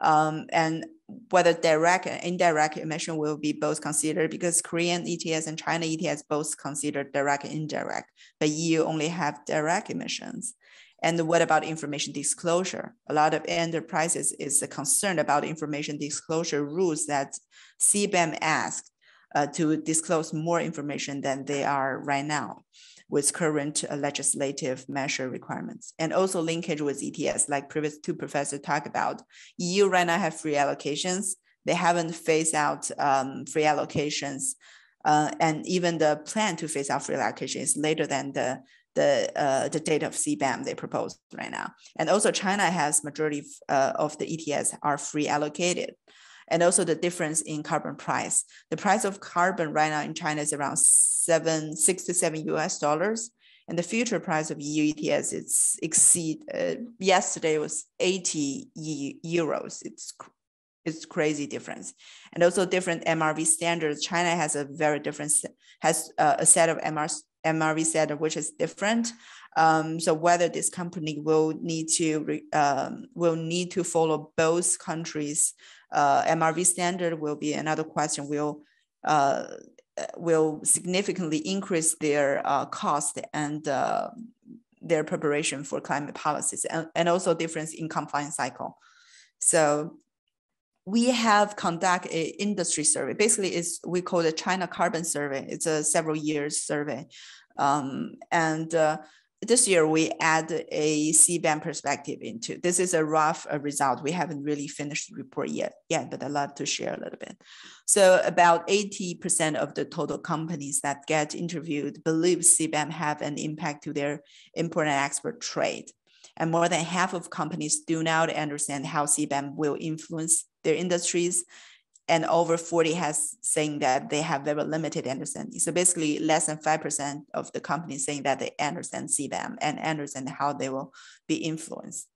Um, and whether direct and indirect emission will be both considered because Korean ETS and China ETS both consider direct and indirect, but EU only have direct emissions. And what about information disclosure? A lot of enterprises is concerned about information disclosure rules that CBAM asked uh, to disclose more information than they are right now with current uh, legislative measure requirements. And also linkage with ETS, like previous two professors talked about. EU right now have free allocations. They haven't phased out um, free allocations. Uh, and even the plan to phase out free allocation is later than the the uh, the date of CBAM they propose right now. And also China has majority of, uh, of the ETS are free allocated. And also the difference in carbon price. The price of carbon right now in China is around seven, six to seven US dollars. And the future price of EU ETS it's exceed uh, yesterday was 80 euros. It's it's crazy difference. And also different MRV standards. China has a very different has uh, a set of MR, MRV standard which is different. Um, so whether this company will need to um, will need to follow both countries' uh, MRV standard will be another question. Will uh, will significantly increase their uh, cost and uh, their preparation for climate policies, and, and also difference in compliance cycle. So we have conduct a industry survey. Basically, it's we call it China Carbon Survey. It's a several years survey, um, and uh, this year we add a CBAM perspective into. This is a rough uh, result. We haven't really finished the report yet, yet, but I'd love to share a little bit. So about 80% of the total companies that get interviewed believe CBAM have an impact to their import and export trade. And more than half of companies do not understand how CBAM will influence their industries and over 40 has saying that they have very limited understanding. So basically less than 5% of the companies saying that they understand CBAM and understand how they will be influenced.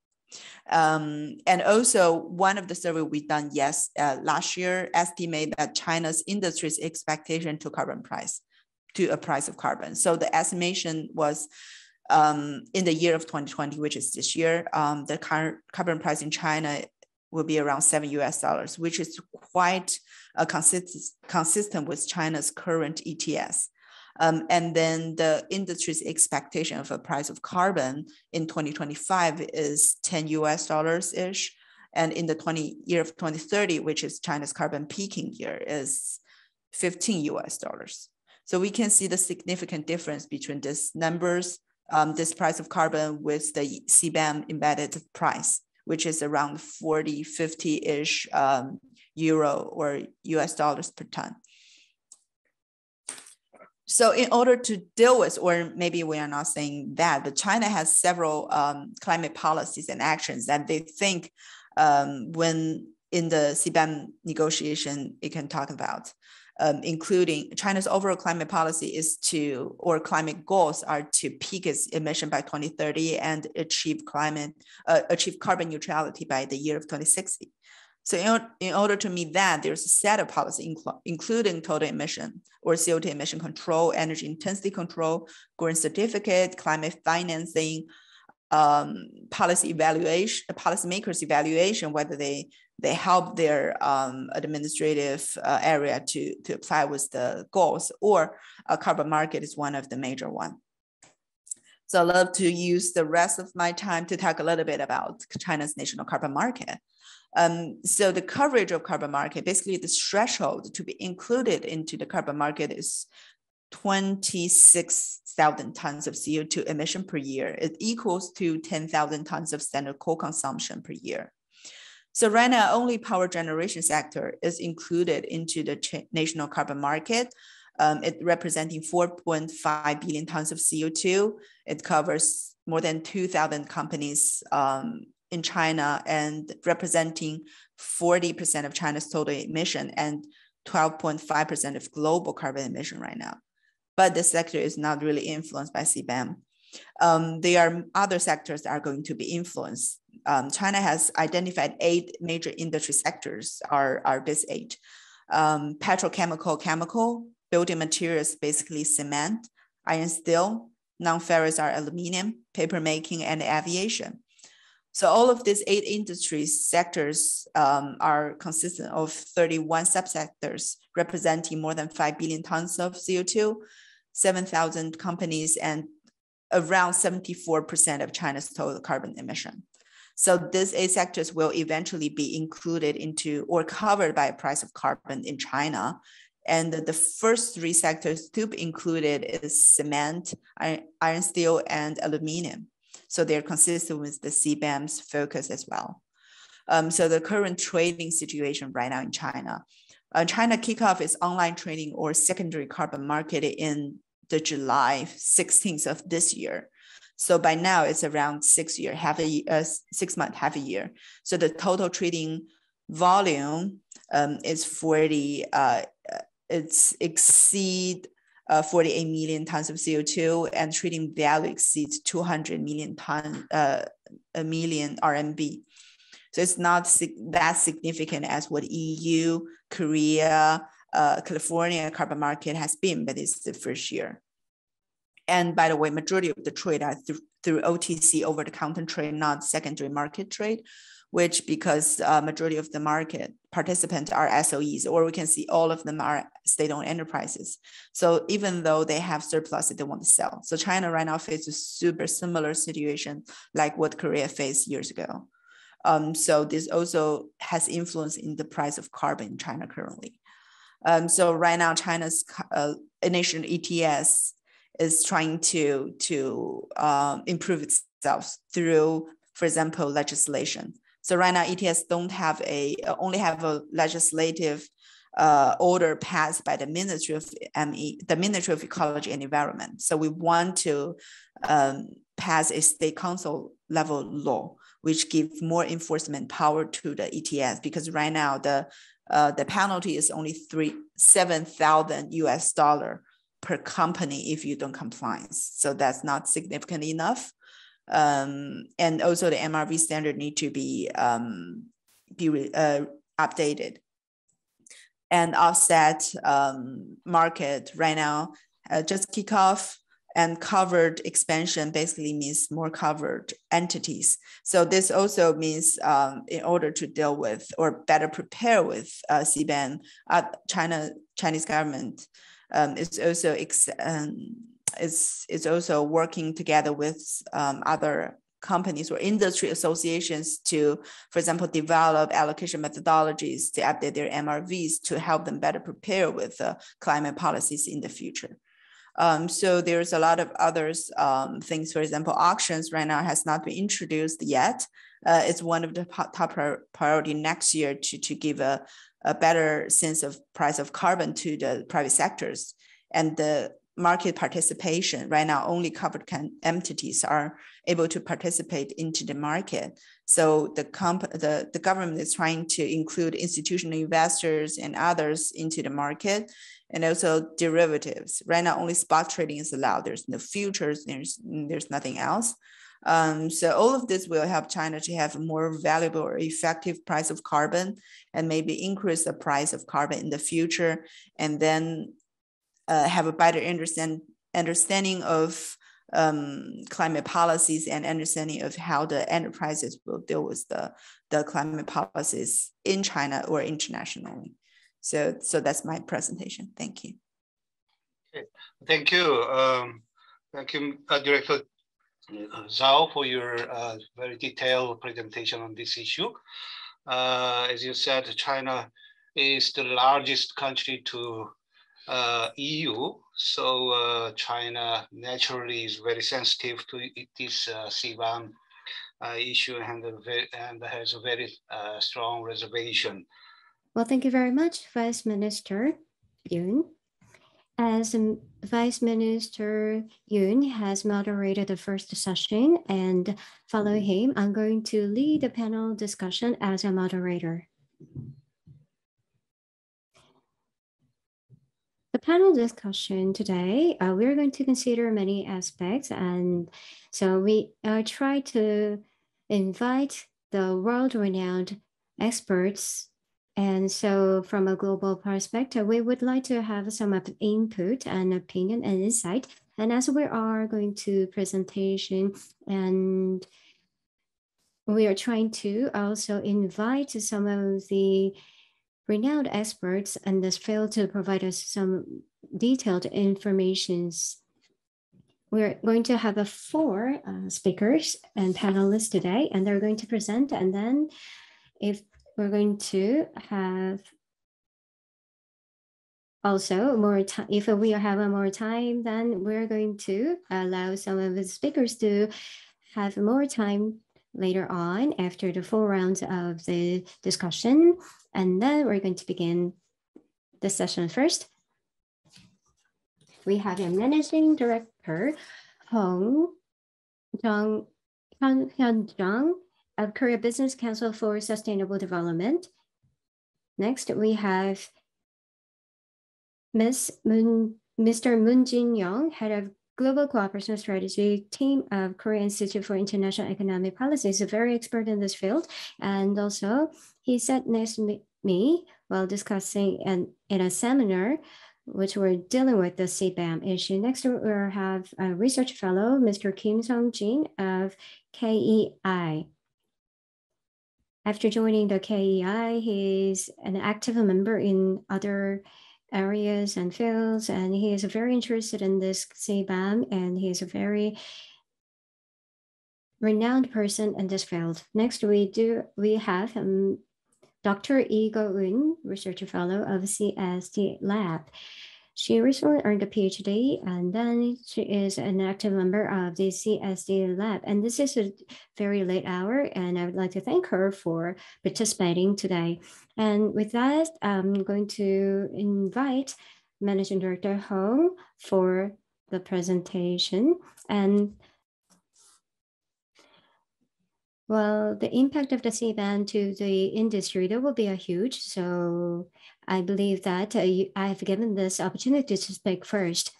Um, and also one of the survey we done yes uh, last year estimate that China's industry's expectation to carbon price to a price of carbon. So the estimation was um, in the year of 2020, which is this year, um, the car carbon price in China will be around seven US dollars, which is quite uh, consist consistent with China's current ETS. Um, and then the industry's expectation of a price of carbon in 2025 is 10 US dollars ish. And in the 20 year of 2030, which is China's carbon peaking year, is 15 US dollars. So we can see the significant difference between these numbers, um, this price of carbon with the CBAM embedded price which is around 40, 50-ish um, euro or US dollars per ton. So in order to deal with, or maybe we are not saying that, but China has several um, climate policies and actions that they think um, when in the CBAM negotiation, it can talk about. Um, including China's overall climate policy is to, or climate goals are to peak its emission by 2030 and achieve climate, uh, achieve carbon neutrality by the year of 2060. So in, in order to meet that, there's a set of policy, incl including total emission or CO2 emission control, energy intensity control, green certificate, climate financing, um, policy evaluation, policymakers evaluation, whether they they help their um, administrative uh, area to, to apply with the goals or a carbon market is one of the major one. So I love to use the rest of my time to talk a little bit about China's national carbon market. Um, so the coverage of carbon market, basically the threshold to be included into the carbon market is 26,000 tons of CO2 emission per year. It equals to 10,000 tons of standard coal consumption per year. So right now, only power generation sector is included into the national carbon market. Um, it representing 4.5 billion tons of CO2. It covers more than 2,000 companies um, in China and representing 40% of China's total emission and 12.5% of global carbon emission right now. But the sector is not really influenced by CBAM. Um, there are other sectors that are going to be influenced. Um, China has identified eight major industry sectors are, are this eight. Um, petrochemical, chemical, building materials, basically cement, iron steel, non-ferrous are aluminum, paper making, and aviation. So all of these eight industry sectors um, are consistent of 31 subsectors representing more than 5 billion tons of CO2, 7,000 companies, and around 74% of China's total carbon emission. So these eight sectors will eventually be included into or covered by a price of carbon in China. And the first three sectors to be included is cement, iron, steel, and aluminum. So they're consistent with the CBAM's focus as well. Um, so the current trading situation right now in China, uh, China kick off its online trading or secondary carbon market in the July 16th of this year. So by now it's around six year, half a uh, six month, half a year. So the total trading volume um, is 40, uh, it's exceed uh, 48 million tons of CO2 and trading value exceeds 200 million ton, uh, a million RMB. So it's not that significant as what EU, Korea, uh, California carbon market has been, but it's the first year. And by the way, majority of the trade are through, through OTC over-the-counter trade, not secondary market trade, which because uh, majority of the market participants are SOEs, or we can see all of them are state-owned enterprises. So even though they have surplus, they want to sell. So China right now faces a super similar situation like what Korea faced years ago. Um, so this also has influence in the price of carbon in China currently. Um, so right now, China's uh, initial ETS is trying to to um, improve itself through, for example, legislation. So right now, ETS don't have a only have a legislative uh, order passed by the Ministry of ME, the Ministry of Ecology and Environment. So we want to um, pass a state council level law, which gives more enforcement power to the ETS because right now the uh, the penalty is only three seven thousand US dollar per company if you don't compliance. So that's not significant enough. Um, and also the MRV standard need to be um, be uh, updated. And offset um, market right now uh, just kick off and covered expansion basically means more covered entities. So this also means um, in order to deal with or better prepare with uh, CBAM, uh, China Chinese government um, is also ex- um, is is also working together with um, other companies or industry associations to, for example, develop allocation methodologies to update their MRVs to help them better prepare with uh, climate policies in the future. Um, so there's a lot of others um, things. For example, auctions right now has not been introduced yet. Uh, it's one of the top priority next year to, to give a, a better sense of price of carbon to the private sectors. And the market participation. Right now, only covered entities are able to participate into the market. So the comp the, the government is trying to include institutional investors and others into the market and also derivatives. Right now, only spot trading is allowed. There's no futures, there's, there's nothing else. Um, so all of this will help China to have a more valuable or effective price of carbon and maybe increase the price of carbon in the future and then uh, have a better understand, understanding of um, climate policies and understanding of how the enterprises will deal with the, the climate policies in China or internationally. So, so that's my presentation. Thank you. Okay. Thank you. Um, thank you, uh, Director Zhao, for your uh, very detailed presentation on this issue. Uh, as you said, China is the largest country to uh, EU, so uh, China naturally is very sensitive to this uh, CBAM uh, issue and, and has a very uh, strong reservation. Well, thank you very much, Vice Minister Yun. As Vice Minister Yun has moderated the first session and follow him, I'm going to lead the panel discussion as a moderator. Panel discussion today, uh, we're going to consider many aspects. And so we uh, try to invite the world-renowned experts and so from a global perspective, we would like to have some input and opinion and insight. And as we are going to presentation and we are trying to also invite some of the renowned experts and this field to provide us some detailed informations. We're going to have a four uh, speakers and panelists today, and they're going to present. And then if we're going to have also more time. If we have more time, then we're going to allow some of the speakers to have more time later on after the four rounds of the discussion. And then we're going to begin the session first. We have a managing director, Hong Jung Hyun, Hyun Jung, of Korea Business Council for Sustainable Development. Next, we have Ms. Moon, Mr. Moon Jin Young, head of Global Cooperation Strategy team of Korea Institute for International Economic Policy. He's a very expert in this field. And also he sat next to me while discussing an, in a seminar which we're dealing with the CBAM issue. Next, we have a research fellow, Mr. Kim Song Jin of KEI. After joining the KEI, he's an active member in other areas and fields, and he is very interested in this CBAM, and he is a very renowned person in this field. Next, we do we have um, Dr. Lee Go-eun, research fellow of CSD Lab. She recently earned a PhD and then she is an active member of the CSD lab. And this is a very late hour and I would like to thank her for participating today. And with that, I'm going to invite Managing Director Hong for the presentation. And well, the impact of the CBAM to the industry, there will be a huge. So I believe that uh, I have given this opportunity to speak first.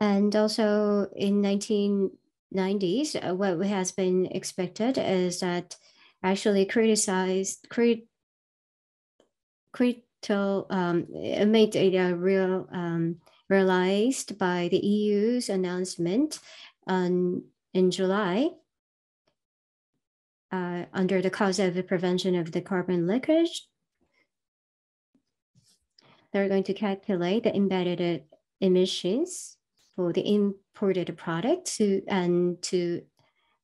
And also in 1990s, uh, what has been expected is that actually criticized, crit, critical, um, made a real, um, realized by the EU's announcement on, in July uh, under the cause of the prevention of the carbon leakage. They're going to calculate the embedded emissions for the imported product to, and to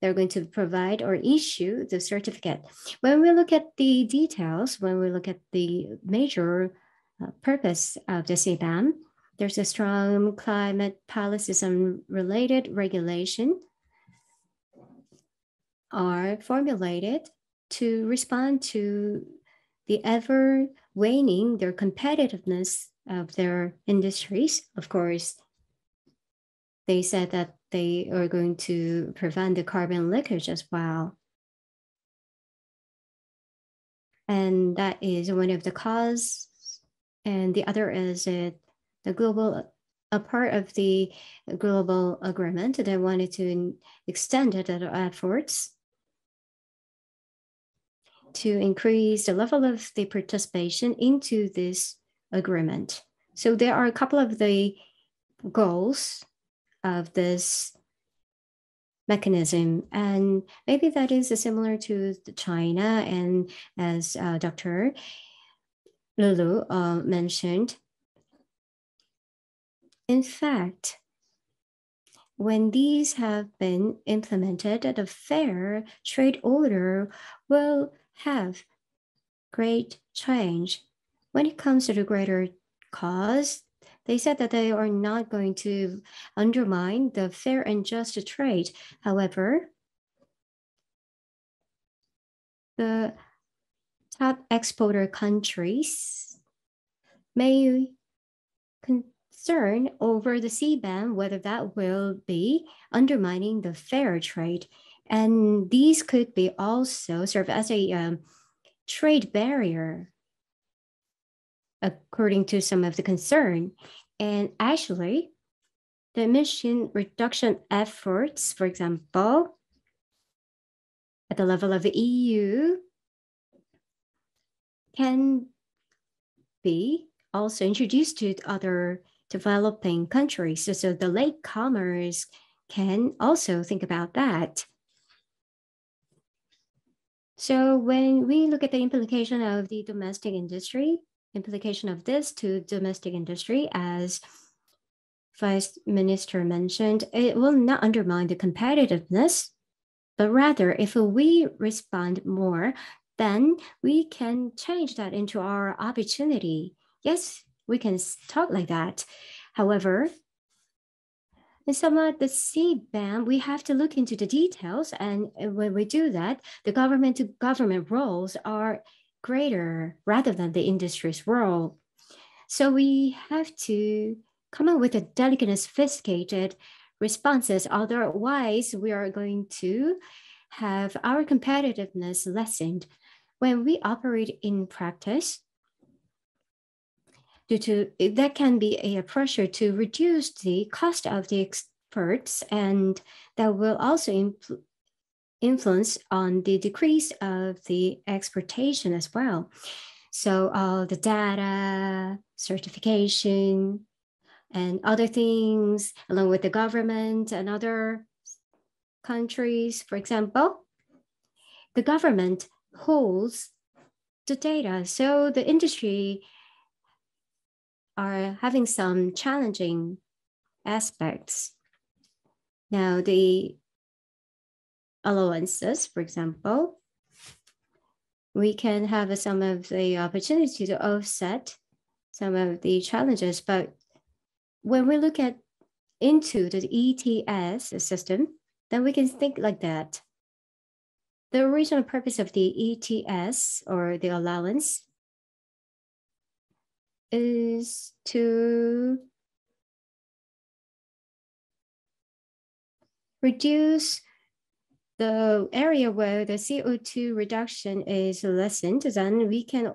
they're going to provide or issue the certificate. When we look at the details, when we look at the major uh, purpose of the CBAM, there's a strong climate policies and related regulation are formulated to respond to the ever waning their competitiveness of their industries. Of course, they said that they are going to prevent the carbon leakage as well. And that is one of the cause. And the other is it the global a part of the global agreement that I wanted to extend their efforts to increase the level of the participation into this agreement. So there are a couple of the goals of this mechanism. And maybe that is similar to China. And as uh, Dr. Lulu uh, mentioned, in fact, when these have been implemented, the fair trade order will have great change. When it comes to the greater cause, they said that they are not going to undermine the fair and just trade. However, the top exporter countries may concern over the CBAM, whether that will be undermining the fair trade. And these could be also serve as a um, trade barrier according to some of the concern. And actually, the emission reduction efforts, for example, at the level of the EU, can be also introduced to other developing countries. So, so the latecomers can also think about that. So when we look at the implication of the domestic industry, implication of this to domestic industry, as Vice Minister mentioned, it will not undermine the competitiveness, but rather if we respond more, then we can change that into our opportunity. Yes, we can talk like that. However, in some of the CBAM, we have to look into the details. And uh, when we do that, the government to government roles are greater rather than the industry's role. So we have to come up with a delicate and sophisticated responses. Otherwise, we are going to have our competitiveness lessened. When we operate in practice, due to that can be a pressure to reduce the cost of the experts and that will also impl- influence on the decrease of the exportation as well. So uh, the data, certification, and other things, along with the government and other countries, for example, the government holds the data. So the industry are having some challenging aspects. Now, the allowances, for example, we can have some of the opportunity to offset some of the challenges. But when we look at into the ETS system, then we can think like that. The original purpose of the ETS or the allowance is to reduce the area where the CO2 reduction is lessened, then we can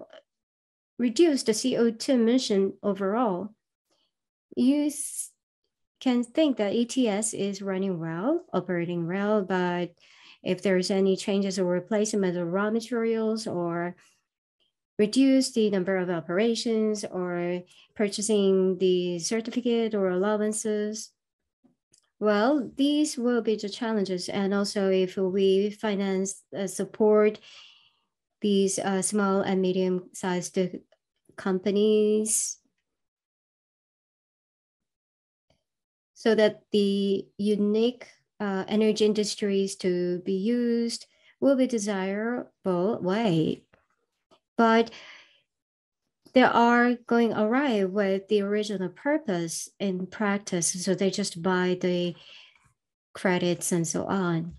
reduce the CO2 emission overall. You can think that ETS is running well, operating well, but if there's any changes or replacement of raw materials or reduce the number of operations or purchasing the certificate or allowances. Well, these will be the challenges. And also if we finance uh, support these uh, small and medium sized companies so that the unique uh, energy industries to be used will be desirable way but they are going awry with the original purpose in practice. So they just buy the credits and so on.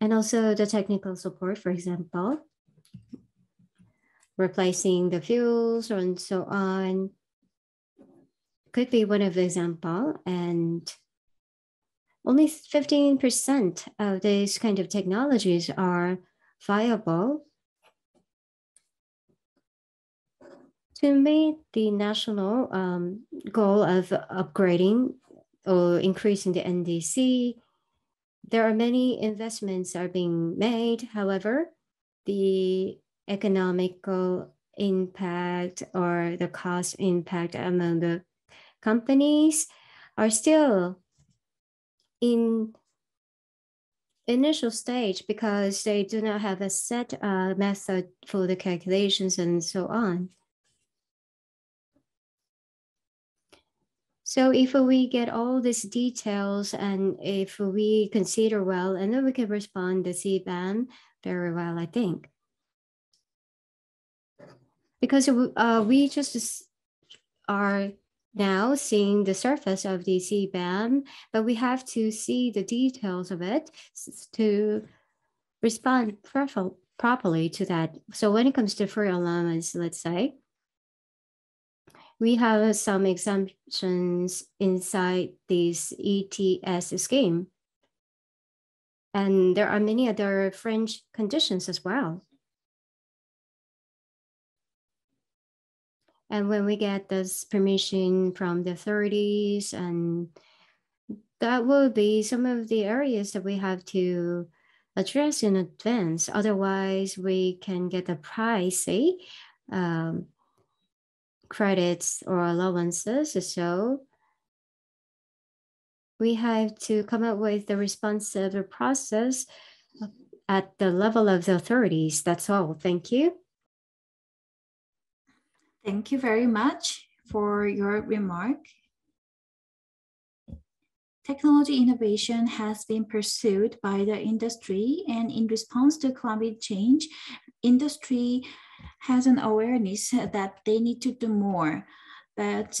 And also the technical support, for example, replacing the fuels and so on could be one of the example and only 15% of these kind of technologies are viable to meet the national um, goal of upgrading or increasing the NDC. There are many investments are being made. However, the economical impact or the cost impact among the companies are still in initial stage because they do not have a set uh, method for the calculations and so on. So if we get all these details and if we consider well, and then we can respond to CBAM very well, I think. Because uh, we just are now seeing the surface of the CBAM, but we have to see the details of it to respond properly to that. So when it comes to free allowance, let's say, we have some exemptions inside this ETS scheme. And there are many other fringe conditions as well. And when we get this permission from the authorities, and that will be some of the areas that we have to address in advance. Otherwise, we can get a pricey um, credits or allowances. So we have to come up with the responsive process at the level of the authorities. That's all. Thank you. Thank you very much for your remark. Technology innovation has been pursued by the industry and in response to climate change, industry has an awareness that they need to do more, but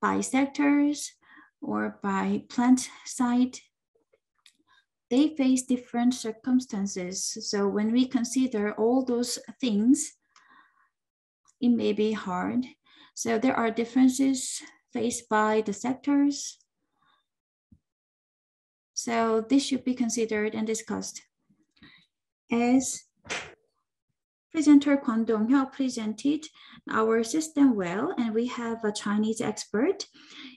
by sectors or by plant site, they face different circumstances. So when we consider all those things, it may be hard. So there are differences faced by the sectors. So this should be considered and discussed. As presenter Kwon Dong-hyo presented our system well, and we have a Chinese expert.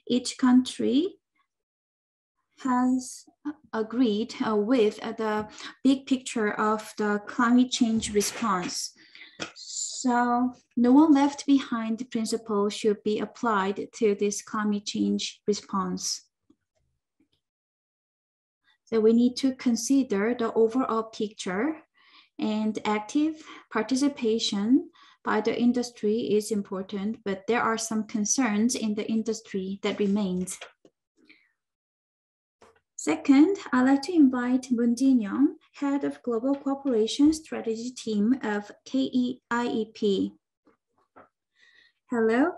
Each country has agreed uh, with the big picture of the climate change response. So no one left behind principle should be applied to this climate change response. So we need to consider the overall picture and active participation by the industry is important, but there are some concerns in the industry that remains. Second, I'd like to invite Moon Jin Young, Head of Global Cooperation Strategy Team of KEIEP. Hello,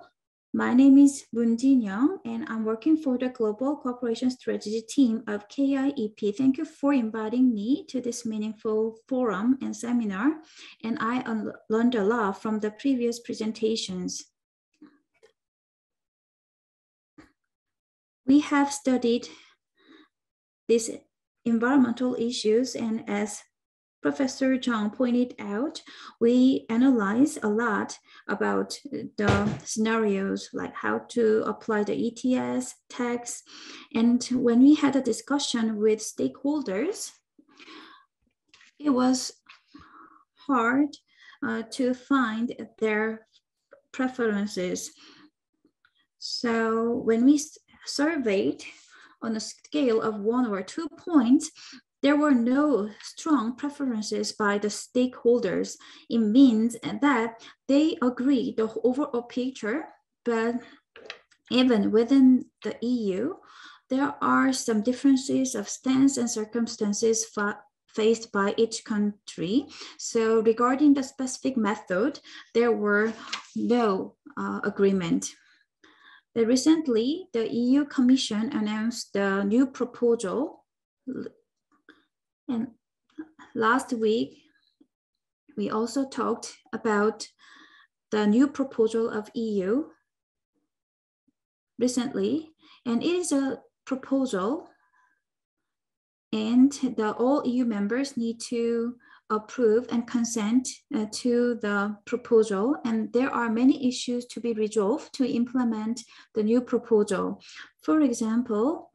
my name is Moon Jin Young, and I'm working for the Global Cooperation Strategy Team of KIEP. Thank you for inviting me to this meaningful forum and seminar, and I learned a lot from the previous presentations. We have studied these environmental issues. And as Professor John pointed out, we analyze a lot about the scenarios, like how to apply the ETS tax. And when we had a discussion with stakeholders, it was hard uh, to find their preferences. So when we surveyed on a scale of one or two points, there were no strong preferences by the stakeholders. It means that they agree the overall picture, but even within the EU, there are some differences of stance and circumstances faced by each country. So regarding the specific method, there were no uh, agreement. Recently, the EU Commission announced the new proposal. And last week, we also talked about the new proposal of EU recently, and it is a proposal and the all EU members need to approve and consent uh, to the proposal. And there are many issues to be resolved to implement the new proposal. For example,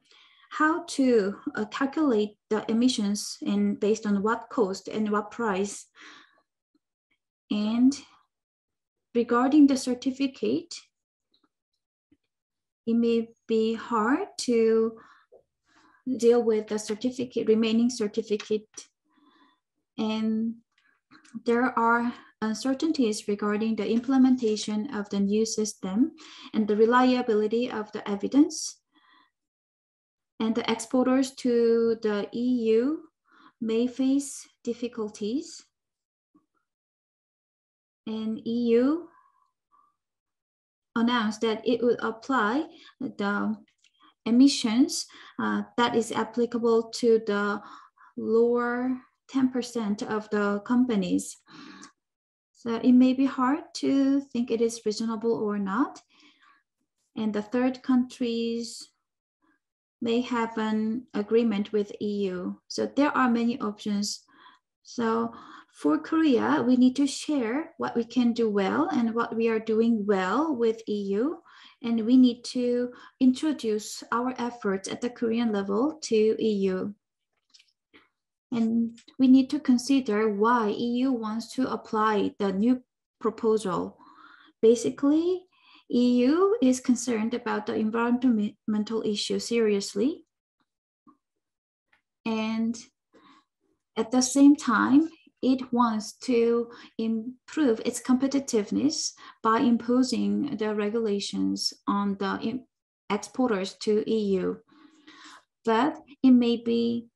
how to uh, calculate the emissions and based on what cost and what price. And regarding the certificate, it may be hard to deal with the certificate, remaining certificate. And there are uncertainties regarding the implementation of the new system and the reliability of the evidence. And the exporters to the EU may face difficulties. And EU announced that it would apply the emissions uh, that is applicable to the lower 10% of the companies. So it may be hard to think it is reasonable or not. And the third countries may have an agreement with EU. So there are many options. So for Korea, we need to share what we can do well and what we are doing well with EU and we need to introduce our efforts at the Korean level to EU. And we need to consider why EU wants to apply the new proposal. Basically, EU is concerned about the environmental issue seriously. And at the same time, it wants to improve its competitiveness by imposing the regulations on the exporters to EU. But it may be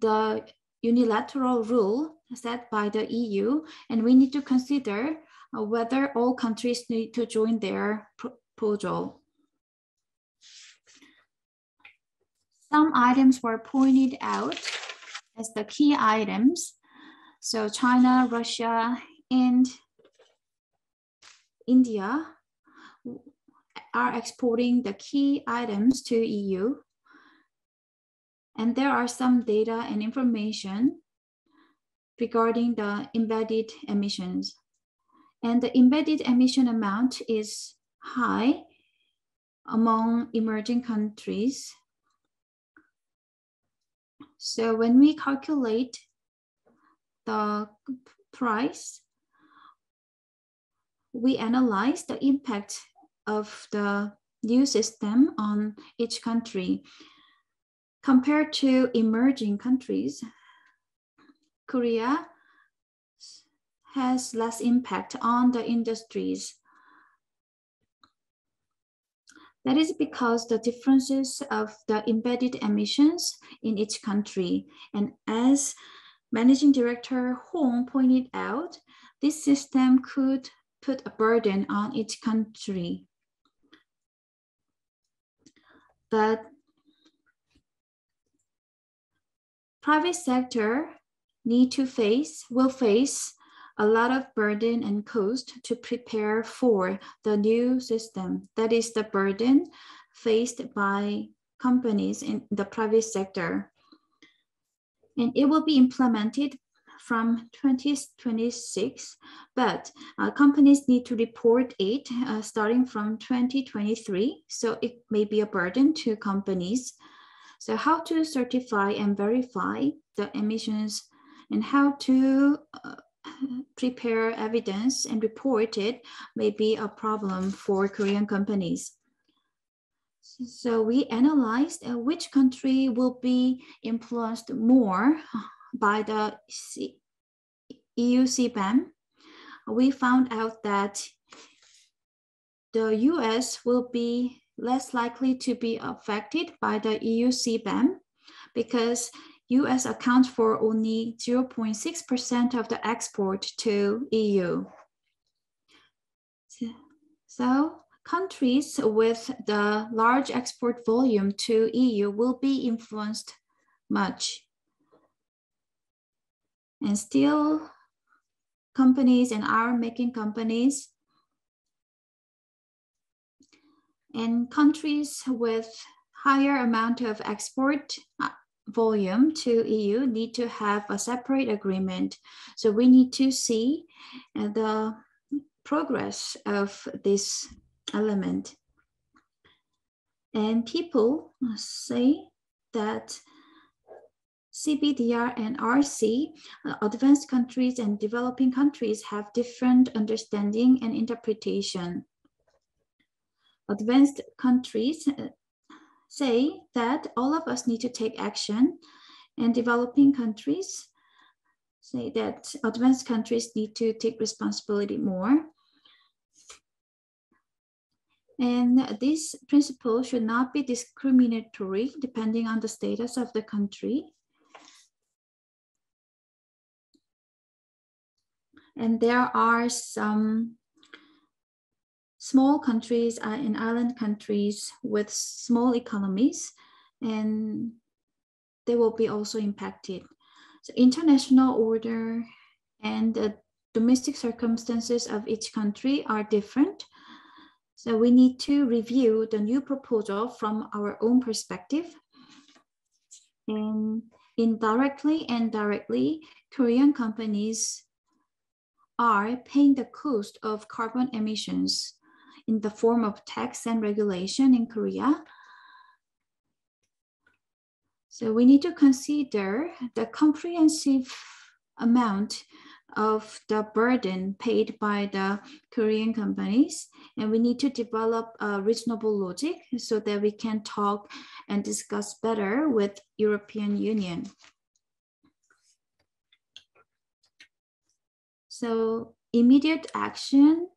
the unilateral rule set by the EU, and we need to consider Uh, whether all countries need to join their proposal. Some items were pointed out as the key items. So China, Russia, and India are exporting the key items to EU. And there are some data and information regarding the embedded emissions. And the embedded emission amount is high among emerging countries so when we calculate the price, we analyze the impact of the new system on each country. Compared to emerging countries, Korea has less impact on the industries that is because the differences of the embedded emissions in each country. And as Managing Director Hong pointed out, this system could put a burden on each country. But private sector need to face, will face a lot of burden and cost to prepare for the new system. That is the burden faced by companies in the private sector. And it will be implemented from 2026, but uh, companies need to report it uh, starting from 2023. So it may be a burden to companies. So how to certify and verify the emissions and how to uh, prepare evidence and report it may be a problem for Korean companies. So we analyzed uh, which country will be influenced more by the EU CBAM. We found out that the US will be less likely to be affected by the EU CBAM because US accounts for only 0.6% of the export to EU. So countries with the large export volume to EU will be influenced much. and steel companies and iron making companies and countries with higher amount of export uh, volume to EU need to have a separate agreement. So we need to see uh, the progress of this element. And people say that CBDR and RC, uh, advanced countries and developing countries have different understanding and interpretation. Advanced countries uh, say that all of us need to take action and developing countries say that advanced countries need to take responsibility more. And this principle should not be discriminatory depending on the status of the country. And there are some small countries are in island countries with small economies, and they will be also impacted. So international order and the domestic circumstances of each country are different. So we need to review the new proposal from our own perspective. And indirectly and directly, Korean companies are paying the cost of carbon emissions in the form of tax and regulation in Korea. So we need to consider the comprehensive amount of the burden paid by the Korean companies. And we need to develop a reasonable logic so that we can talk and discuss better with European Union. So immediate action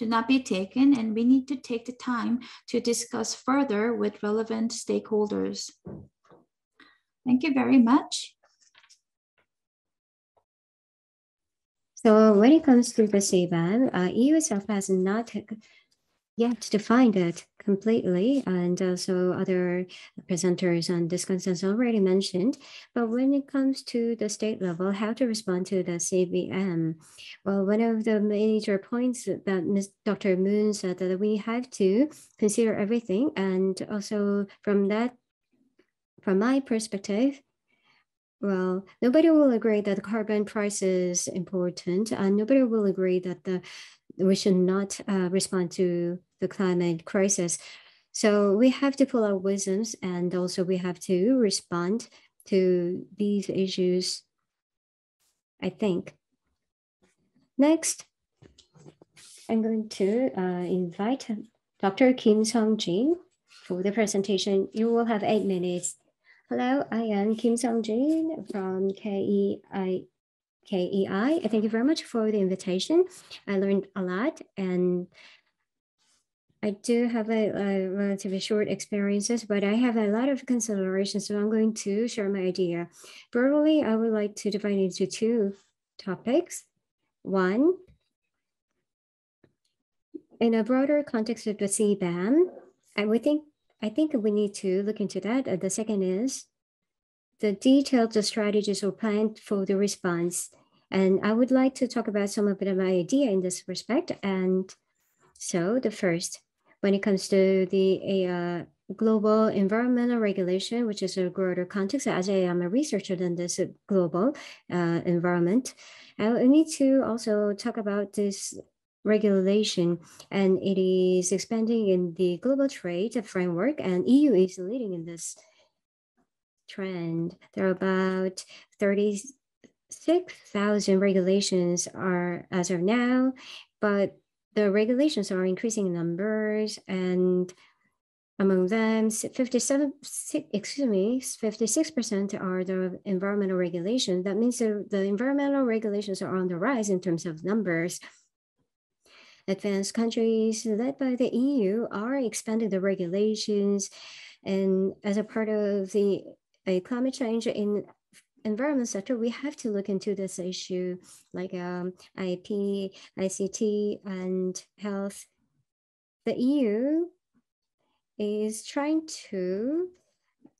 should not be taken and we need to take the time to discuss further with relevant stakeholders. Thank you very much. So when it comes to the CBAM, uh, EU itself has not yet defined it completely, and also other presenters this consensus already mentioned. But when it comes to the state level, how to respond to the CBM? Well, one of the major points that Ms. Dr. Moon said that we have to consider everything, and also from that, from my perspective, well, nobody will agree that the carbon price is important, and nobody will agree that the we should not uh, respond to the climate crisis. So we have to pull our wisdoms and also we have to respond to these issues, I think. Next, I'm going to uh, invite Dr. Kim Song-jin for the presentation. You will have eight minutes. Hello, I am Kim Song-jin from KEI KEI. Thank you very much for the invitation. I learned a lot and I do have a, a, relatively short experiences, but I have a lot of considerations, so I'm going to share my idea. Broadly, I would like to divide into two topics. One, in a broader context of the CBAM, I would think I think we need to look into that. Uh, the second is the detailed strategies or plan for the response. And I would like to talk about some of my idea in this respect. And so the first, when it comes to the uh, global environmental regulation, which is a broader context, as I am a researcher in this global uh, environment, I need to also talk about this regulation and it is expanding in the global trade framework and EU is leading in this trend. There are about 36,000 regulations are as of now, but the regulations are increasing in numbers and among them 57 excuse me 56% are the environmental regulations that means the, the environmental regulations are on the rise in terms of numbers. Advanced countries led by the eu are expanding the regulations and as a part of the a climate change in environment sector, we have to look into this issue like um, IP, ICT, and health. The EU is trying to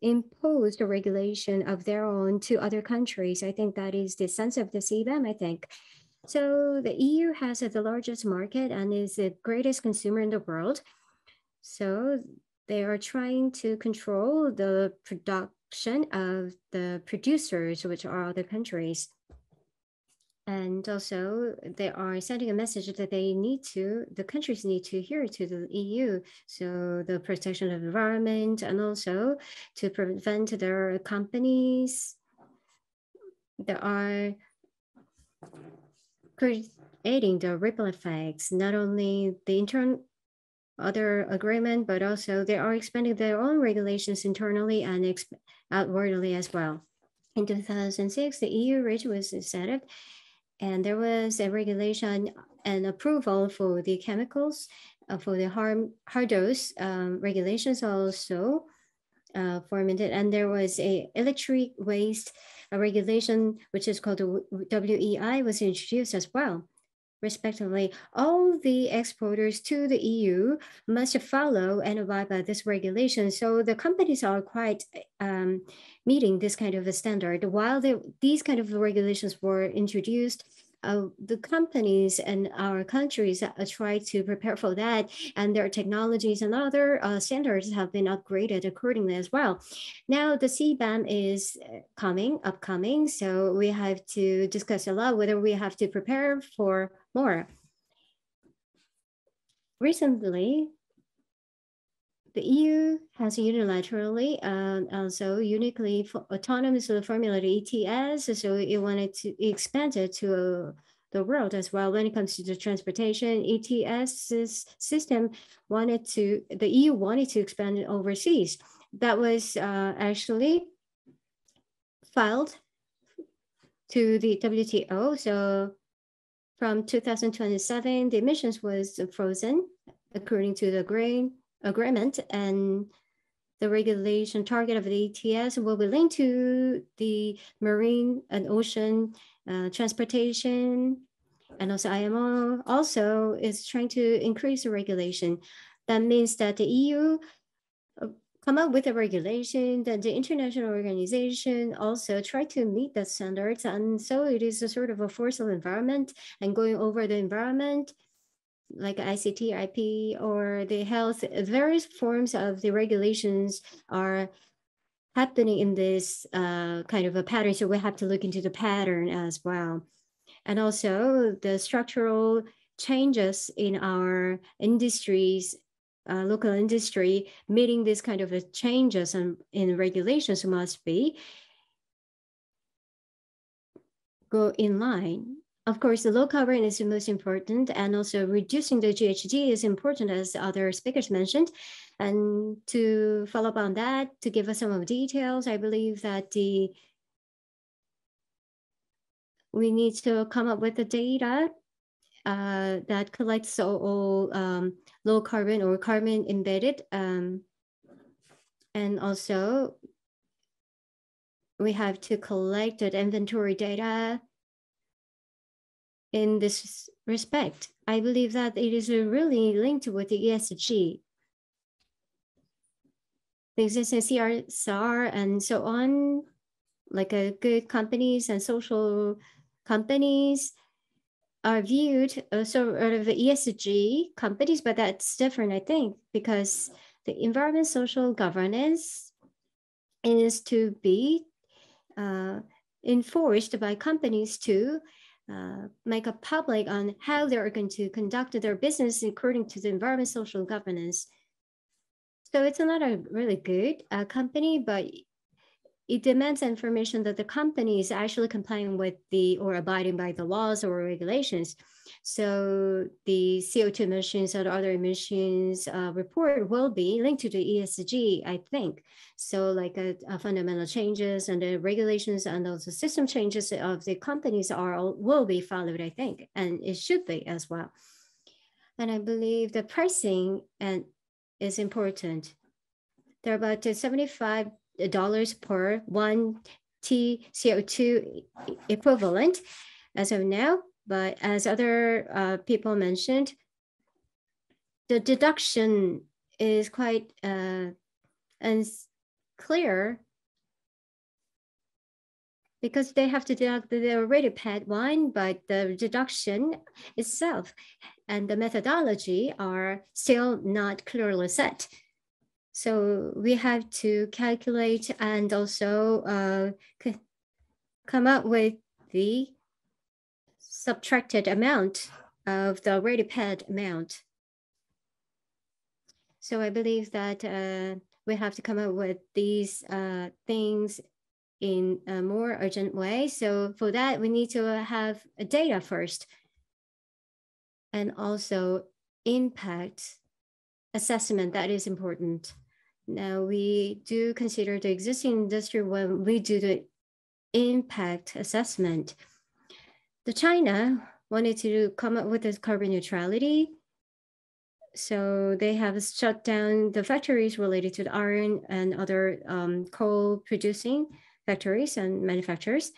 impose the regulation of their own to other countries. I think that is the sense of the CBAM, I think. So the EU has the largest market and is the greatest consumer in the world. So they are trying to control the of the producers, which are other countries. And also they are sending a message that they need to, the countries need to adhere to the EU. So the protection of the environment and also to prevent their companies that are creating the ripple effects, not only the internal other agreement, but also they are expanding their own regulations internally and outwardly as well. In 2006, the EU REACH was set up and there was a regulation and approval for the chemicals uh, for the harm hard dose um, regulations also uh, formulated, and there was a electric waste a regulation which is called the WEEE was introduced as well. Respectively, all the exporters to the EU must follow and abide by this regulation. So the companies are quite um, meeting this kind of a standard. While these kind of regulations were introduced, uh, the companies and our countries uh, try to prepare for that, and their technologies and other uh, standards have been upgraded accordingly as well. Now the CBAM is uh, coming, upcoming, so we have to discuss a lot whether we have to prepare for more. Recently, the EU has unilaterally and um, also uniquely autonomously formulated ETS, so it wanted to expand it to uh, the world as well. When it comes to the transportation, ETS system wanted to, the EU wanted to expand it overseas. That was uh, actually filed to the WTO. So from 2027, the emissions was frozen according to the green agreement and the regulation target of the ETS will be linked to the marine and ocean uh, transportation. And also IMO also is trying to increase the regulation. That means that the EU uh, come up with a regulation that the international organization also try to meet the standards. And so it is a sort of a forceful environment and going over the environment like ICT, IP, or the health, various forms of the regulations are happening in this uh, kind of a pattern. So we have to look into the pattern as well. And also the structural changes in our industries, uh, local industry, meeting this kind of a changes in, in regulations must be go in line of course, the low carbon is the most important and also reducing the GHG is important as other speakers mentioned. And to follow up on that, to give us some of the details, I believe that the we need to come up with the data uh, that collects all um, low carbon or carbon embedded. Um, and also we have to collect that inventory data in this respect. I believe that it is really linked with the ESG. The existing CSR and so on, like a good companies and social companies are viewed uh, sort of ESG companies, but that's different, I think, because the environment social governance is to be uh, enforced by companies too uh, make a public on how they're going to conduct their business according to the environment social governance. So it's not a really good uh, company, but it demands information that the company is actually complying with the or abiding by the laws or regulations. So the CO2 emissions and other emissions uh, report will be linked to the ESG, I think. So like a, uh, a fundamental changes and the regulations and also system changes of the companies are will be followed, I think, and it should be as well. And I believe the pricing and is important. There are about 75 dollars per one T CO2 equivalent as of now. But as other uh, people mentioned, the deduction is quite uh, clear because they have to deduct they already paid one, but the deduction itself and the methodology are still not clearly set. So we have to calculate and also uh, come up with the subtracted amount of the already paid amount. So I believe that uh, we have to come up with these uh, things in a more urgent way. So for that, we need to have data first and also impact assessment that is important. Now we do consider the existing industry when we do the impact assessment. The China wanted to come up with this carbon neutrality. So they have shut down the factories related to the iron and other um, coal producing factories and manufacturers.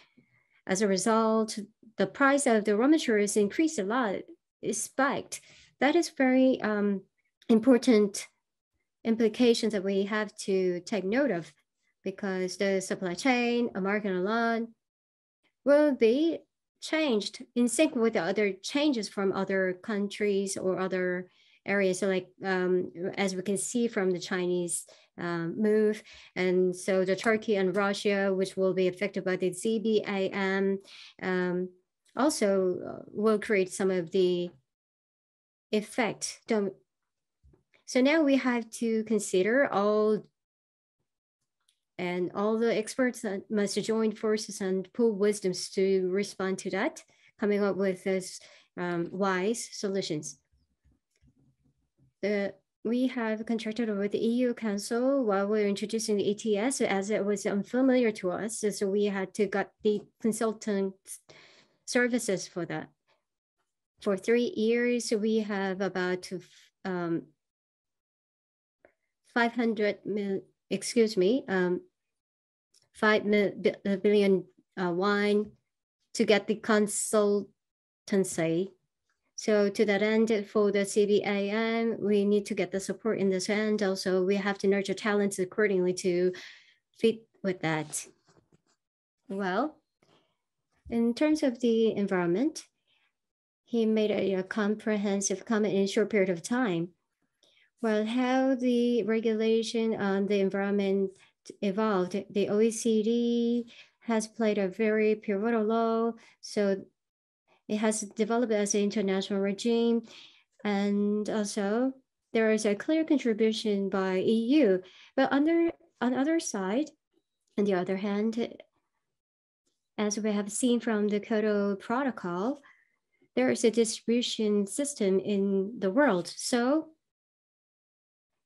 As a result, the price of the raw materials increased a lot, it spiked. That is very um, important implications that we have to take note of because the supply chain, American law will be changed in sync with the other changes from other countries or other areas. So like, um, as we can see from the Chinese um, move. And so the Turkey and Russia, which will be affected by the CBAM, um, also uh, will create some of the effect. So now we have to consider all and all the experts must join forces and pool wisdoms to respond to that, coming up with this um, wise solutions. The we have contracted with the EU Council while we are introducing the ETS as it was unfamiliar to us. So we had to get the consultant services for that. For three years, we have about um, 500 mil, excuse me, um, 5 mil, billion uh, wine to get the consultancy so to that end, for the CBAM, we need to get the support in this end. Also, we have to nurture talents accordingly to fit with that. Well, in terms of the environment, he made a, a comprehensive comment in a short period of time. Well, how the regulation on the environment evolved, the OECD has played a very pivotal role. So it has developed as an international regime. And also there is a clear contribution by EU. But under, on the other side, on the other hand, as we have seen from the Kyoto Protocol, there is a distribution system in the world. So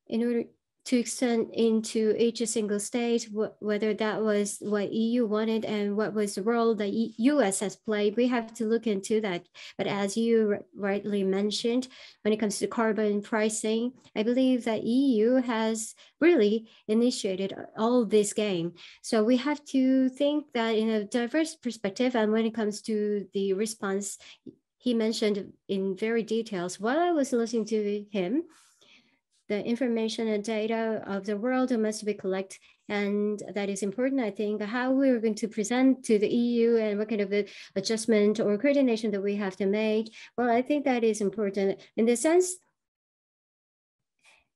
in order to extend into each single state, whether that was what EU wanted and what was the role that US has played, we have to look into that. But as you rightly mentioned, when it comes to carbon pricing, I believe that EU has really initiated all this game. So we have to think that in a diverse perspective, and when it comes to the response, he mentioned in very details. While I was listening to him, the information and data of the world must be collected. And that is important, I think, how we're going to present to the EU and what kind of adjustment or coordination that we have to make. Well, I think that is important in the sense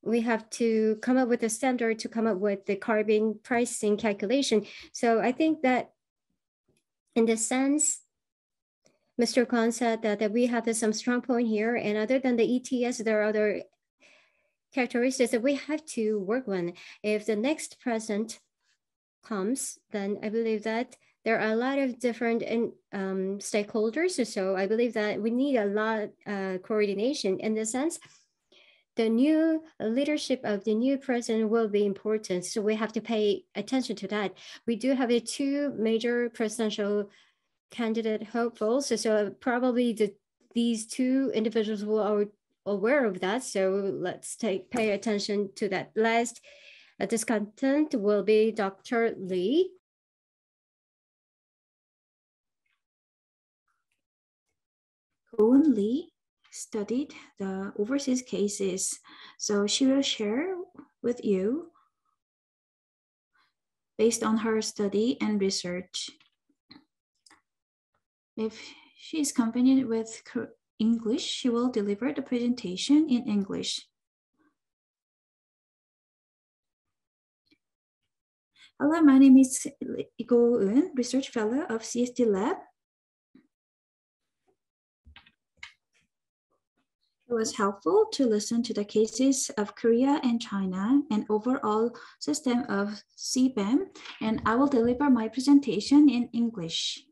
we have to come up with a standard to come up with the carbon pricing calculation. So I think that in the sense, Mr. Khan said that, that we have some strong point here. And other than the ETS, there are other characteristics that we have to work on. If the next president comes, then I believe that there are a lot of different um, stakeholders. So I believe that we need a lot uh, coordination in the sense the new leadership of the new president will be important. So we have to pay attention to that. We do have a two major presidential candidate hopefuls. So, so probably the, these two individuals will aware of that. So let's take pay attention to that. Last uh, discussant will be Dr. Lee. Owen Lee studied the overseas cases. So she will share with you based on her study and research. If she is confident with English, she will deliver the presentation in English. Hello, my name is Go Eun, Research Fellow of CSD Lab. It was helpful to listen to the cases of Korea and China and overall system of CBAM, and I will deliver my presentation in English.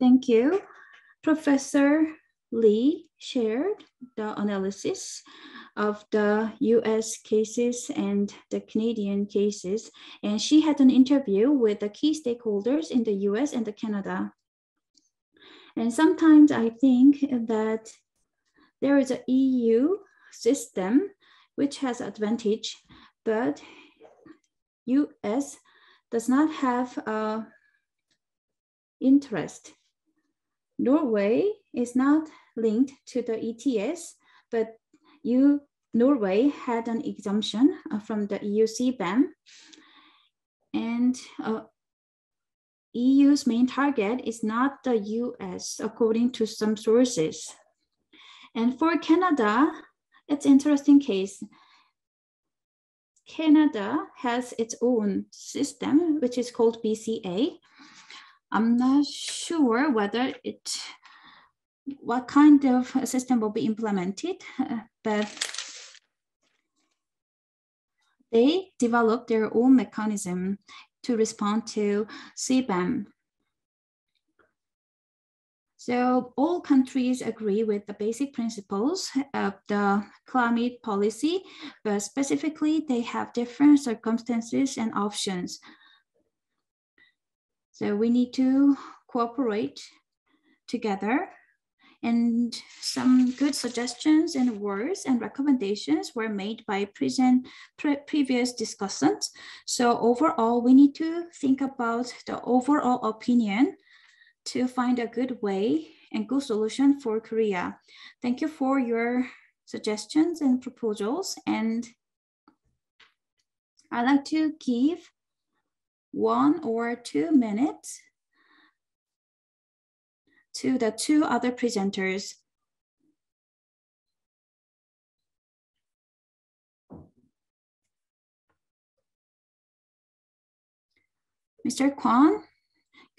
Thank you. Professor Lee shared the analysis of the US cases and the Canadian cases, and she had an interview with the key stakeholders in the US and the Canada. And sometimes I think that there is an EU system which has advantage, but US does not have a interest. Norway is not linked to the ETS, but you, Norway had an exemption uh, from the EU CBAM. And uh, EU's main target is not the US, according to some sources. And for Canada, it's interesting case. Canada has its own system, which is called BCA. I'm not sure whether it, what kind of system will be implemented, but they develop their own mechanism to respond to CBAM. So all countries agree with the basic principles of the climate policy, but specifically they have different circumstances and options. So we need to cooperate together and some good suggestions and words and recommendations were made by present, pre previous discussants. So overall, we need to think about the overall opinion to find a good way and good solution for Korea. Thank you for your suggestions and proposals. And I'd like to give one or two minutes to the two other presenters. Mr. Kwon,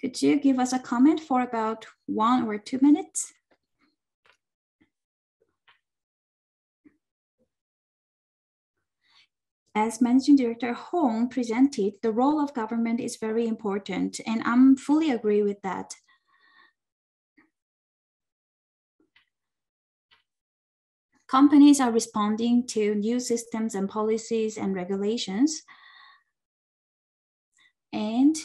could you give us a comment for about one or two minutes? As Managing Director Hong presented, the role of government is very important, and I'm fully agree with that. Companies are responding to new systems and policies and regulations. And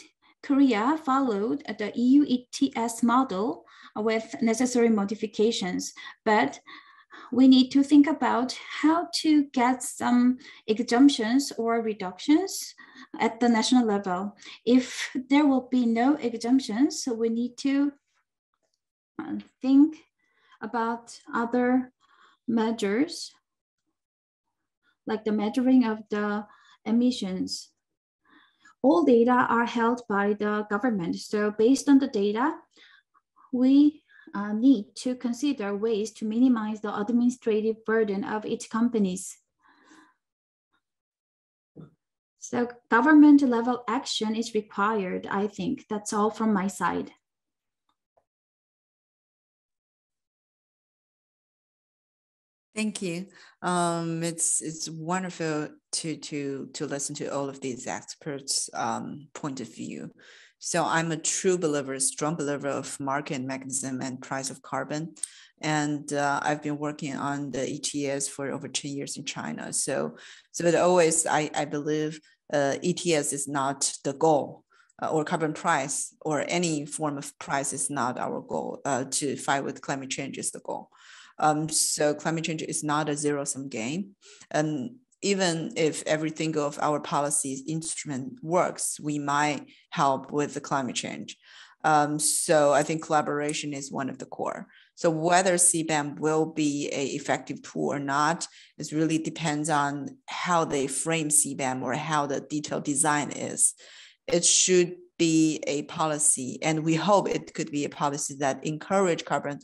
Korea followed the EU ETS model with necessary modifications, but we need to think about how to get some exemptions or reductions at the national level. If there will be no exemptions, so we need to uh, think about other measures, like the measuring of the emissions. All data are held by the government. So based on the data, we uh, need to consider ways to minimize the administrative burden of its companies. So government level action is required, I think. That's all from my side. Thank you. Um, it's it's wonderful to to to listen to all of these experts' um, point of view. So I'm a true believer, strong believer of market mechanism and price of carbon, and uh, I've been working on the ETS for over ten years in China. So so but always I I believe uh, ETS is not the goal. Uh, or carbon price or any form of price is not our goal. Uh, to fight with climate change is the goal. Um, so climate change is not a zero sum game. Even if everything of our policies instrument works, we might help with the climate change. Um, so I think collaboration is one of the core. So whether CBAM will be a effective tool or not, it really depends on how they frame CBAM or how the detailed design is. It should be a policy, and we hope it could be a policy that encourage carbon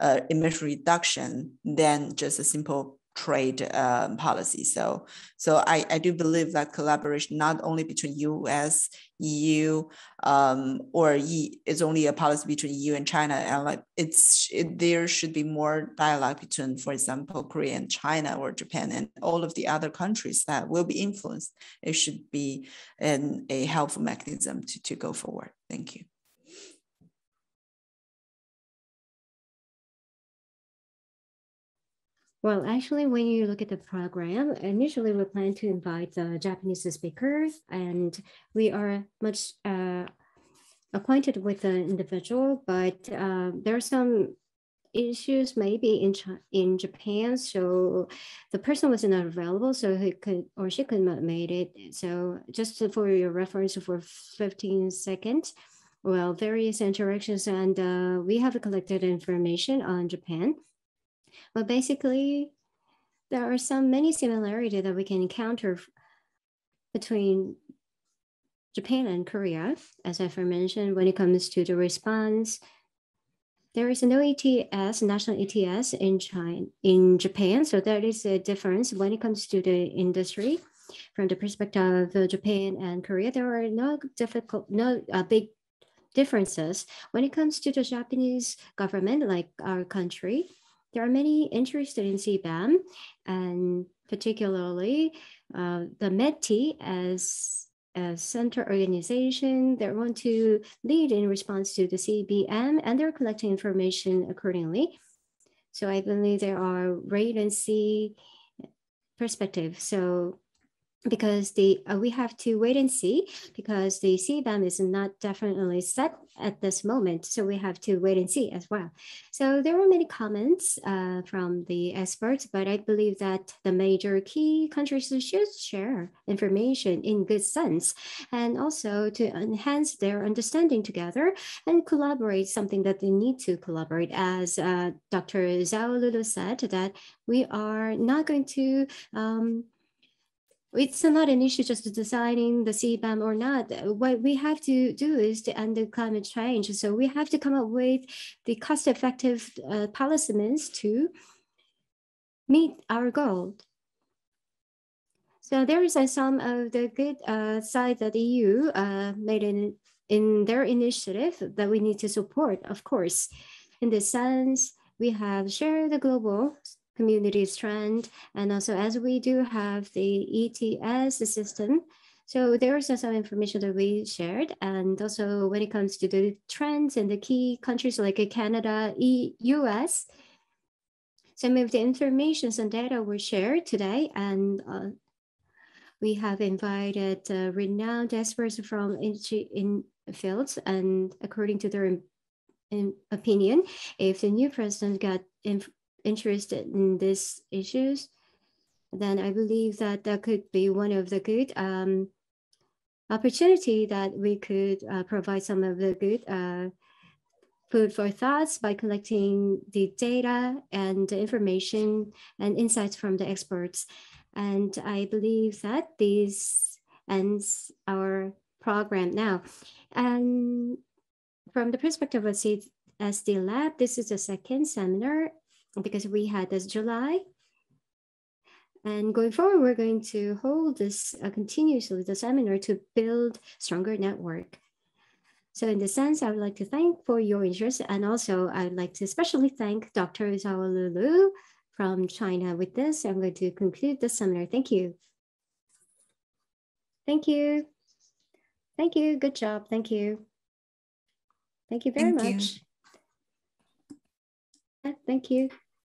uh, emission reduction than just a simple trade um, policy. So, so I, I do believe that collaboration not only between U.S., EU, um, or e, it's only a policy between EU and China, and like it's it, there should be more dialogue between, for example, Korea and China or Japan and all of the other countries that will be influenced. It should be an, a helpful mechanism to, to go forward. Thank you. Well, actually, when you look at the program, initially we plan to invite the Japanese speakers, and we are much uh, acquainted with the individual, but uh, there are some issues maybe in in Japan, so the person was not available, so he could or she could not made it. So just for your reference for 15 seconds, well, various interactions, and uh, we have collected information on Japan. But basically, there are some many similarities that we can encounter between Japan and Korea, as I've mentioned, when it comes to the response. There is no ETS, national ETS in China, in Japan, so that is a difference when it comes to the industry. From the perspective of Japan and Korea, there are no difficult, no uh, big differences when it comes to the Japanese government, like our country. There are many interested in CBAM, and particularly uh, the METI as a center organization that want to lead in response to the CBAM, and they're collecting information accordingly. So I believe there are wait and see perspective. So because uh, we have to wait and see because the CBAM is not definitely set at this moment. So we have to wait and see as well. So there were many comments uh, from the experts, but I believe that the major key countries should share information in good sense and also to enhance their understanding together and collaborate something that they need to collaborate. As uh, Dr. Zhao Lulu said that we are not going to um, it's not an issue just deciding the CBAM or not. What we have to do is to end the climate change. So we have to come up with the cost-effective uh, policy means to meet our goal. So there is uh, some of the good uh, side that the EU uh, made in, in their initiative that we need to support, of course. In this sense, we have shared the global community trend. And also as we do have the ETS system, so there's some information that we shared. And also when it comes to the trends in the key countries like Canada, US, some of the information and data were shared today. And uh, we have invited uh, renowned experts from in, in fields and according to their in opinion, if the new president got interested in these issues, then I believe that that could be one of the good um, opportunity that we could uh, provide some of the good uh, food for thoughts by collecting the data and the information and insights from the experts. And I believe that this ends our program now. And from the perspective of SD Lab, this is the second seminar because we had this July. And going forward, we're going to hold this uh, continuously, the seminar to build stronger network. So in this sense, I would like to thank for your interest. And also I'd like to especially thank Dr. Zhao Lulu from China. With this, I'm going to conclude the seminar. Thank you. Thank you. Thank you. Good job. Thank you. Thank you very thank much. You. Thank you.